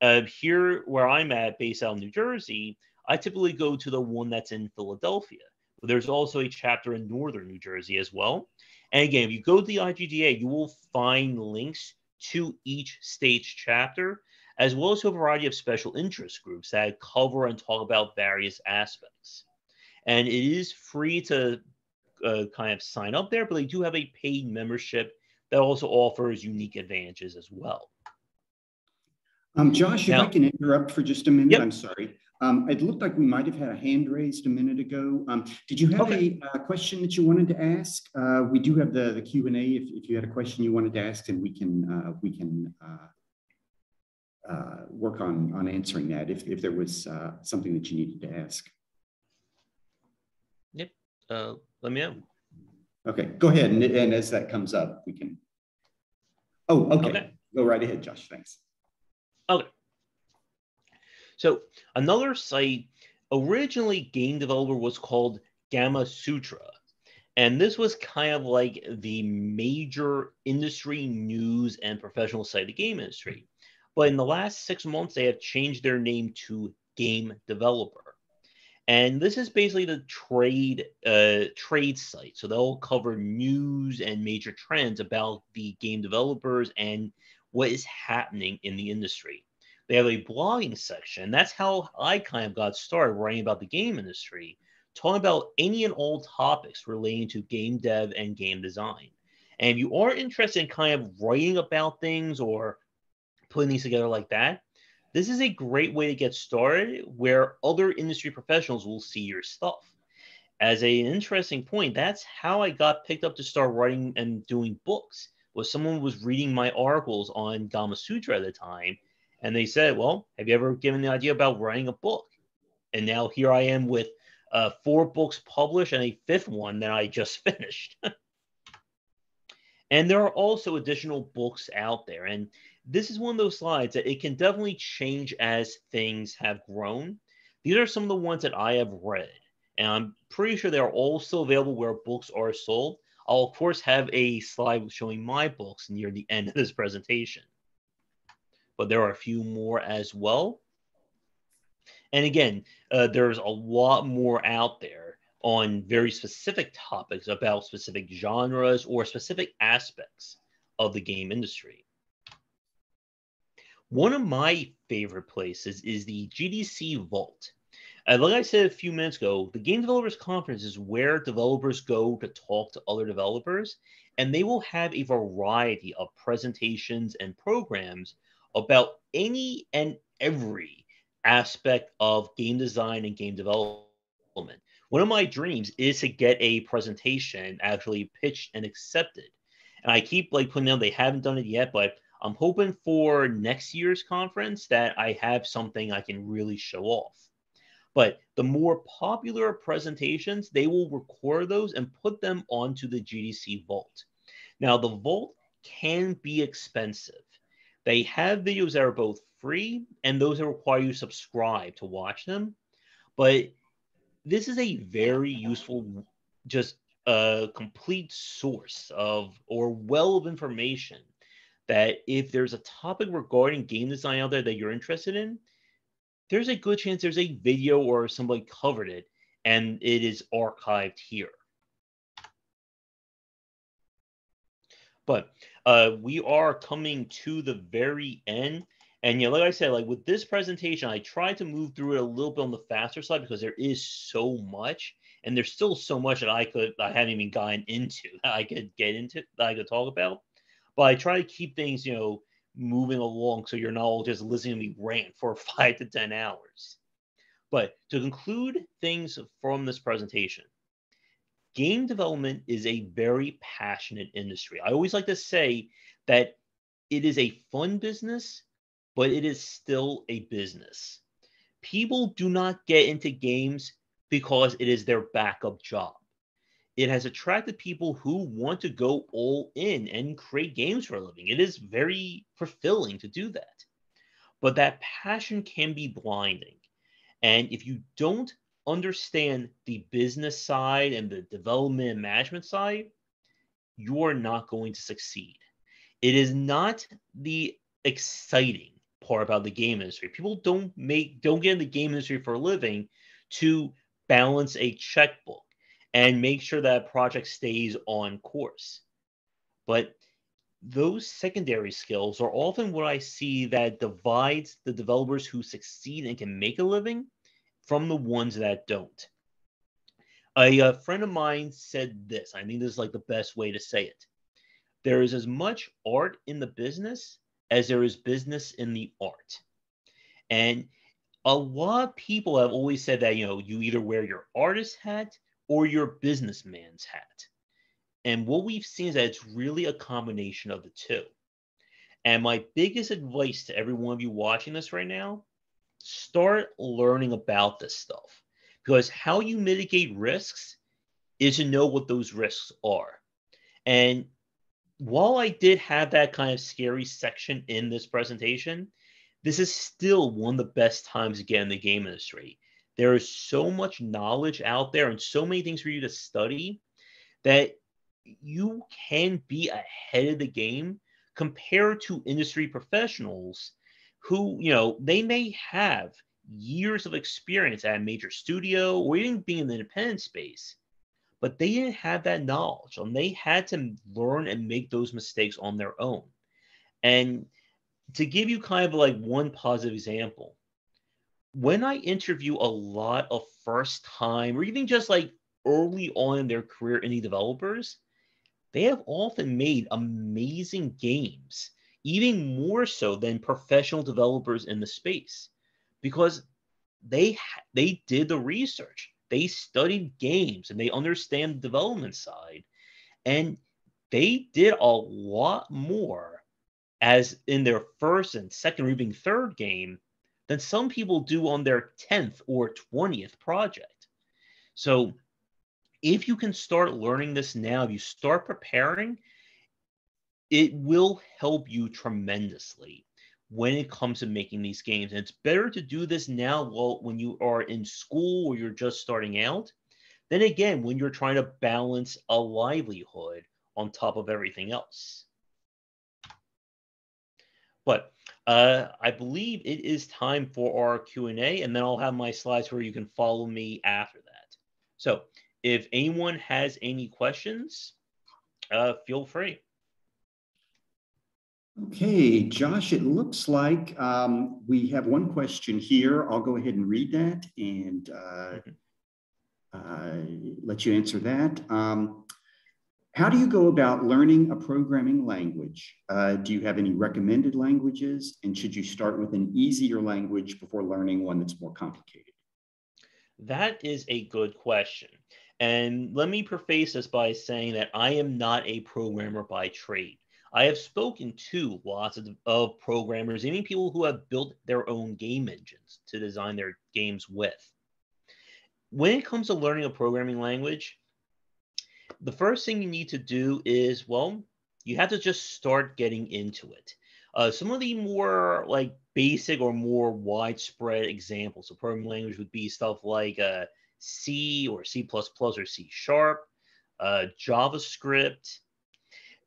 Uh, here, where I'm at, based out of New Jersey, I typically go to the one that's in Philadelphia. But there's also a chapter in northern New Jersey as well. And again, if you go to the IGDA, you will find links to each state's chapter, as well as to a variety of special interest groups that cover and talk about various aspects. And it is free to uh, kind of sign up there, but they do have a paid membership that also offers unique advantages as well. Um, Josh, now, if I can interrupt for just a minute, yep. I'm sorry. Um, it looked like we might have had a hand raised a minute ago. Um, did you have okay. a, a, question that you wanted to ask? Uh, we do have the, the Q&A if, if you had a question you wanted to ask, and we can, uh, we can uh, uh work on, on answering that if, if there was uh, something that you needed to ask. Yep, uh, let me know. Okay, go ahead, and, and as that comes up, we can. Oh, okay. okay. Go right ahead, Josh, thanks. Okay. So another site, originally Game Developer was called Gamasutra. And this was kind of like the major industry news and professional site of the game industry. But in the last six months, they have changed their name to Game Developer. And this is basically the trade uh, trade site. So they'll cover news and major trends about the game developers and what is happening in the industry. They have a blogging section. That's how I kind of got started writing about the game industry, talking about any and all topics relating to game dev and game design. And if you are interested in kind of writing about things or putting these together like that, this is a great way to get started where other industry professionals will see your stuff. As an interesting point, that's how I got picked up to start writing and doing books. Was someone was reading my articles on Gamasutra at the time and they said, Well, have you ever given the idea about writing a book? And now here I am with uh, four books published and a fifth one that I just finished. and there are also additional books out there. And this is one of those slides that it can definitely change as things have grown. These are some of the ones that I have read. And I'm pretty sure they're all still available where books are sold. I'll, of course, have a slide showing my books near the end of this presentation but there are a few more as well. And again, uh, there's a lot more out there. on very specific topics about specific genres or specific aspects of the game industry. One of my favorite places is the GDC Vault. Uh, like I said a few minutes ago, the Game Developers Conference is where developers go to talk to other developers, and they will have a variety of presentations and programs about any and every aspect of game design and game development. One of my dreams is to get a presentation actually pitched and accepted. And I keep like putting down they haven't done it yet, but I'm hoping for next year's conference that I have something I can really show off. But the more popular presentations, they will record those and put them onto the GDC Vault. Now, the Vault can be expensive. They have videos that are both free and those that require you subscribe to watch them. But this is a very useful, just a complete source of or well of information that if there's a topic regarding game design out there that you're interested in, there's a good chance there's a video or somebody covered it and it is archived here. But uh, we are coming to the very end. And yeah, like I said, like with this presentation, I tried to move through it a little bit on the faster side because there is so much, and there's still so much that I could I haven't even gotten into that I could get into that I could talk about. But I try to keep things, you know, moving along so you're not all just listening to me rant for five to 10 hours. But to conclude things from this presentation, game development is a very passionate industry. I always like to say that it is a fun business, but it is still a business. People do not get into games because it is their backup job it has attracted people who want to go all in and create games for a living. It is very fulfilling to do that. But that passion can be blinding. And if you don't understand the business side and the development and management side, you are not going to succeed. It is not the exciting part about the game industry. People don't make don't get in the game industry for a living to balance a checkbook and make sure that project stays on course. But those secondary skills are often what I see that divides the developers who succeed and can make a living from the ones that don't. A, a, friend of mine said this. I think this is like the best way to say it. There is as much art in the business as there is business in the art. And a lot of people have always said that, you know, you either wear your artist hat or your businessman's hat. And what we've seen is that it's really a combination of the two. And my biggest advice to every one of you watching this right now start learning about this stuff because how you mitigate risks is to know what those risks are. And while I did have that kind of scary section in this presentation, this is still one of the best times to get in the game industry. There is so much knowledge out there and so many things for you to study that you can be ahead of the game compared to industry professionals who, you know, they may have years of experience at a major studio or even being in the independent space, but they didn't have that knowledge and they had to learn and make those mistakes on their own. And to give you kind of like one positive example, when I interview a lot of first time or even just like early on in their career indie developers, they have often made amazing games, even more so than professional developers in the space, because they they did the research, they studied games, and they understand the development side, and they did a lot more as in their first and second or even third game than some people do on their 10th or 20th project. So if you can start learning this now, if you start preparing, it will help you tremendously when it comes to making these games. And it's better to do this now while when you are in school or you're just starting out. Then again, when you're trying to balance a livelihood on top of everything else. But uh, I believe it is time for our Q&A, and then I'll have my slides where you can follow me after that. So if anyone has any questions, uh, feel free. Okay, Josh, it looks like um, we have one question here. I'll go ahead and read that and uh, mm-hmm. uh, let you answer that. Um, how do you go about learning a programming language? Uh, do you have any recommended languages? And should you start with an easier language before learning one that's more complicated? That is a good question. And let me preface this by saying that I am not a programmer by trade. I have spoken to lots of, of programmers, even people who have built their own game engines to design their games with. When it comes to learning a programming language, the first thing you need to do is, well, you have to just start getting into it. Uh, some of the more like basic or more widespread examples of programming language would be stuff like uh, C or C++ or C Sharp, uh, JavaScript,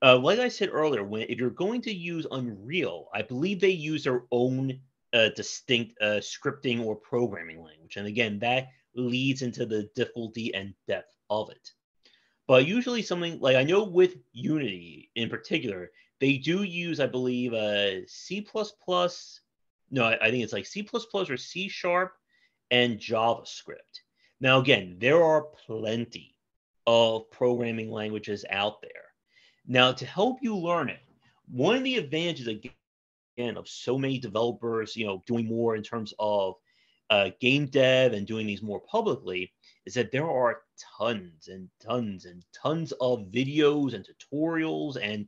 uh, like I said earlier, when if you're going to use Unreal, I believe they use their own uh, distinct uh, scripting or programming language, and again, that leads into the difficulty and depth of it. But usually, something like I know with Unity in particular, they do use, I believe, uh, C++. No, I, I think it's like C++ or C Sharp and JavaScript. Now, again, there are plenty of programming languages out there. Now, to help you learn it, one of the advantages again of so many developers, you know, doing more in terms of uh, game dev and doing these more publicly is that there are tons and tons and tons of videos and tutorials and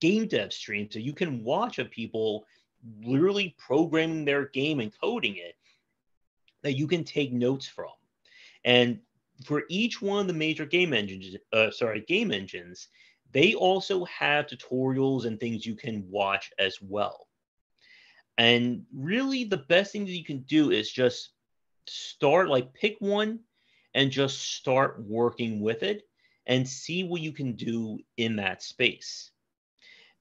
game dev streams that you can watch of people literally programming their game and coding it that you can take notes from. And for each one of the major game engines, uh, sorry, game engines, they also have tutorials and things you can watch as well. And really, the best thing that you can do is just start, like, pick one and just start working with it and see what you can do in that space.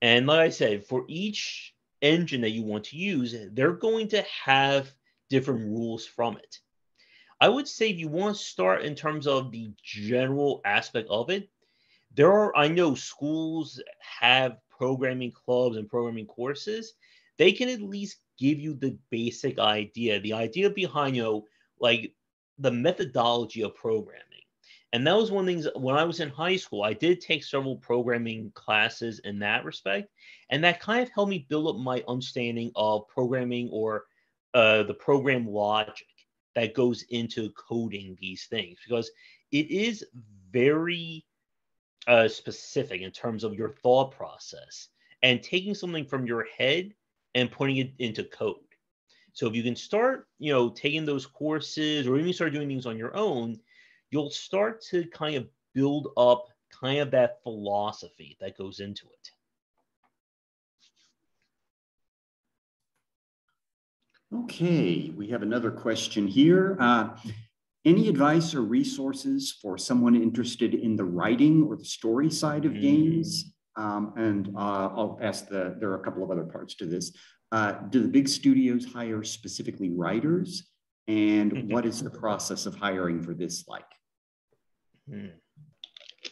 And like I said, for each engine that you want to use, they're going to have different rules from it. I would say if you want to start in terms of the general aspect of it, there are i know schools have programming clubs and programming courses. They can at least give you the basic idea the idea behind you know like the methodology of programming. And that was one of the things when i was in high school i did take several programming classes in that respect. And that kind of helped me build up my understanding of programming or uh, the program logic that goes into coding these things. Because it is very uh, specific in terms of your thought process and taking something from your head and putting it into code. So if you can start, you know, taking those courses or even start doing things on your own, you'll start to kind of build up kind of that philosophy that goes into it. Okay, we have another question here. Uh, any advice or resources for someone interested in the writing or the story side of mm. games? Um, and uh, I'll ask the, there are a couple of other parts to this. Uh, do the big studios hire specifically writers? And what is the process of hiring for this like? Hmm.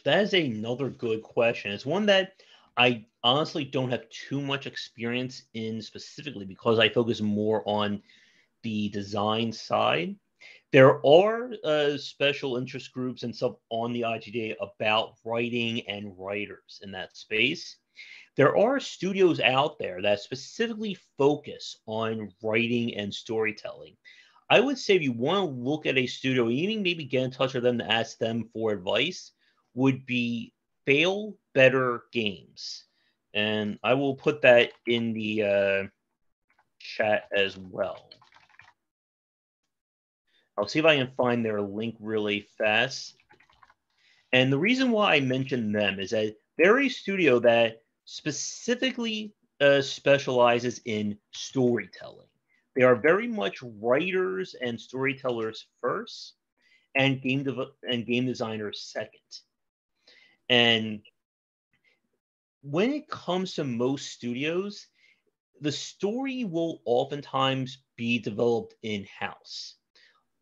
That is another good question. It's one that I honestly don't have too much experience in specifically because I focus more on the design side. There are uh, special interest groups and stuff on the IGDA about writing and writers in that space. There are studios out there that specifically focus on writing and storytelling. I would say if you want to look at a studio, even maybe get in touch with them to ask them for advice, would be Fail Better Games. And I will put that in the uh, chat as well. I'll see if I can find their link really fast. And the reason why I mention them is that they're a studio that specifically uh, specializes in storytelling. They are very much writers and storytellers first, and game dev- and game designers second. And when it comes to most studios, the story will oftentimes be developed in house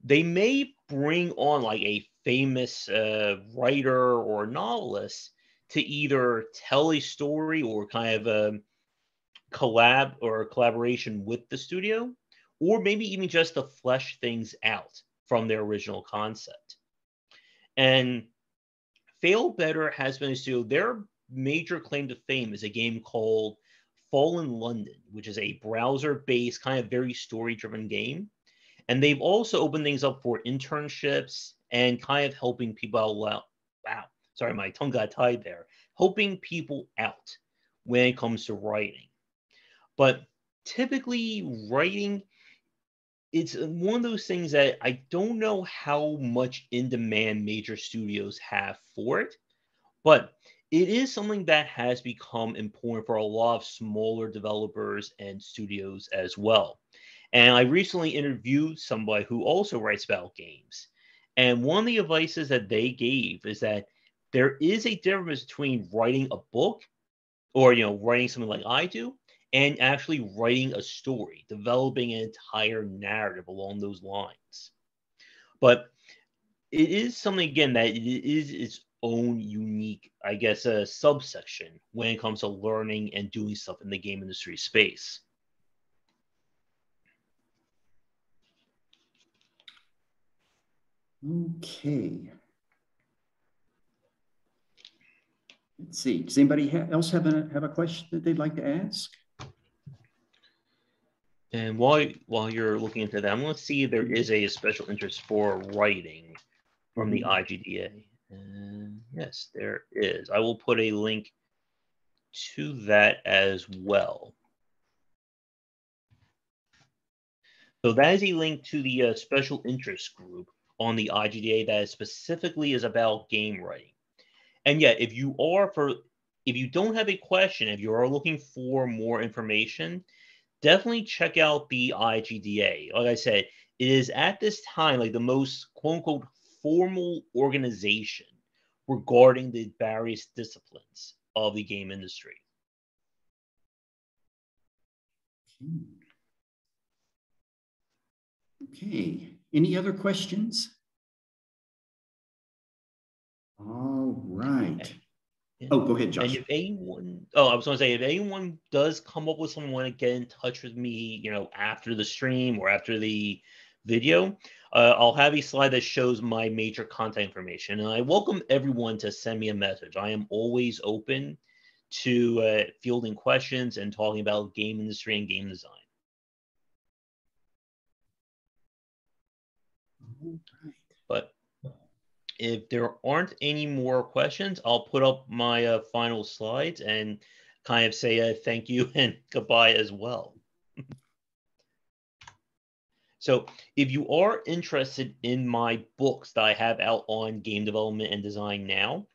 they may bring on like a famous uh, writer or novelist to either tell a story or kind of a collab or a collaboration with the studio, or maybe even just to flesh things out from their original concept. And Failbetter has been a studio. Their major claim to fame is a game called Fallen London, which is a browser based, kind of very story driven game. And they've also opened things up for internships and kind of helping people out. Wow, sorry, my tongue got tied there. Helping people out when it comes to writing. But typically, writing it's one of those things that I don't know how much in demand major studios have for it, but it is something that has become important for a lot of smaller developers and studios as well. And I recently interviewed somebody who also writes about games. And one of the advices that they gave is that there is a difference between writing a book or you know writing something like I do and actually writing a story, developing an entire narrative along those lines. But it is something again that it is its own unique, I guess, a subsection when it comes to learning and doing stuff in the game industry space. Okay. Let's see. Does anybody ha else have a have a question that they'd like to ask? And while while you're looking into that, I'm going to see if there is a special interest for writing from the mm-hmm. IGDA. And yes, there is. I will put a link to that as well. So that is a link to the uh, special interest group on the IGDA that specifically is about game writing. And yet, if you are for if you don't have a question, if you are looking for more information, definitely check out the IGDA. Like I said, it is at this time like the most quote unquote formal organization regarding the various disciplines of the game industry. Hmm. Okay. Any other questions? All right. Oh, go ahead, Josh. And if anyone, oh, I was going to say, if anyone does come up with someone want to get in touch with me, you know, after the stream or after the video, uh, I'll have a slide that shows my major contact information. And I welcome everyone to send me a message. I am always open to uh, fielding questions and talking about game industry and game design. But if there aren't any more questions, I'll put up my uh, final slides and kind of say a thank you and goodbye as well. so if you are interested in my books that I have out on game development and design now,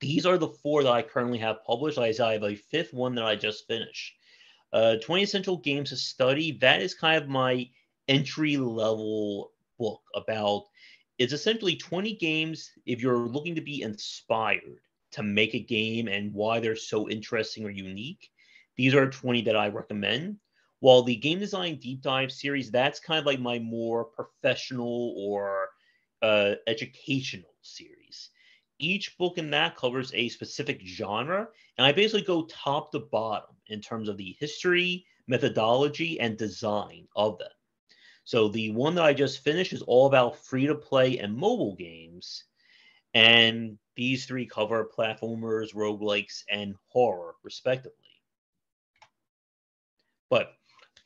these are the four that I currently have published. I have a fifth one that I just finished. Uh, 20 Essential Games to Study, that is kind of my entry level book about it's essentially 20 games if you're looking to be inspired to make a game and why they're so interesting or unique. These are 20 that I recommend. While the game design deep dive series, that's kind of like my more professional or uh, educational series. Each book in that covers a specific genre, and I basically go top to bottom in terms of the history, methodology, and design of them. So the one that I just finished is all about free to play and mobile games. And these three cover platformers, roguelikes, and horror, respectively. But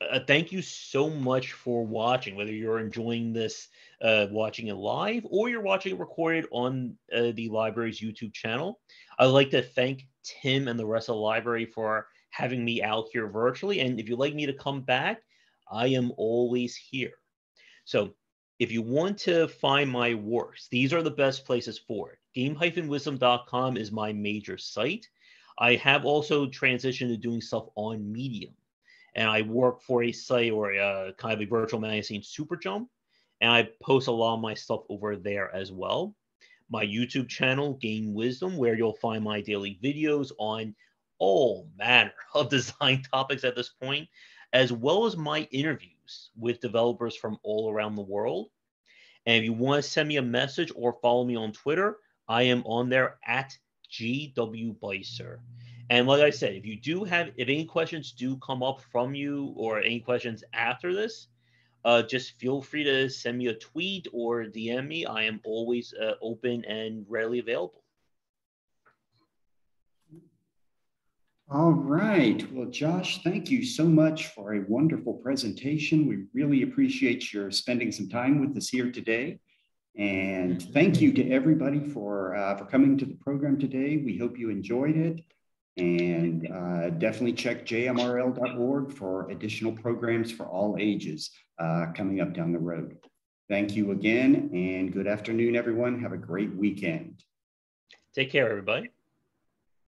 uh, thank you so much for watching, whether you're enjoying this, uh, watching it live, or you're watching it recorded on uh, the library's YouTube channel. I'd like to thank Tim and the rest of the library for having me out here virtually. And if you'd like me to come back, I am always here. So if you want to find my works, these are the best places for it. Game-wisdom.com is my major site. I have also transitioned to doing stuff on Medium. And I work for a site or a kind of a virtual magazine, Superjump. And I post a lot of my stuff over there as well. My YouTube channel, Game Wisdom, where you'll find my daily videos on all manner of design topics at this point, as well as my interviews with developers from all around the world. And if you want to send me a message or follow me on Twitter, I am on there at GW Bycer. And like I said, if you do have, if any questions do come up from you or any questions after this, uh, just feel free to send me a tweet or DM me. I am always uh, open and readily available. All right. Well, Josh, thank you so much for a wonderful presentation. We really appreciate your spending some time with us here today. And thank you to everybody for, uh, for coming to the program today. We hope you enjoyed it. And uh, definitely check jmrl.org for additional programs for all ages uh, coming up down the road. Thank you again and good afternoon, everyone. Have a great weekend. Take care, everybody.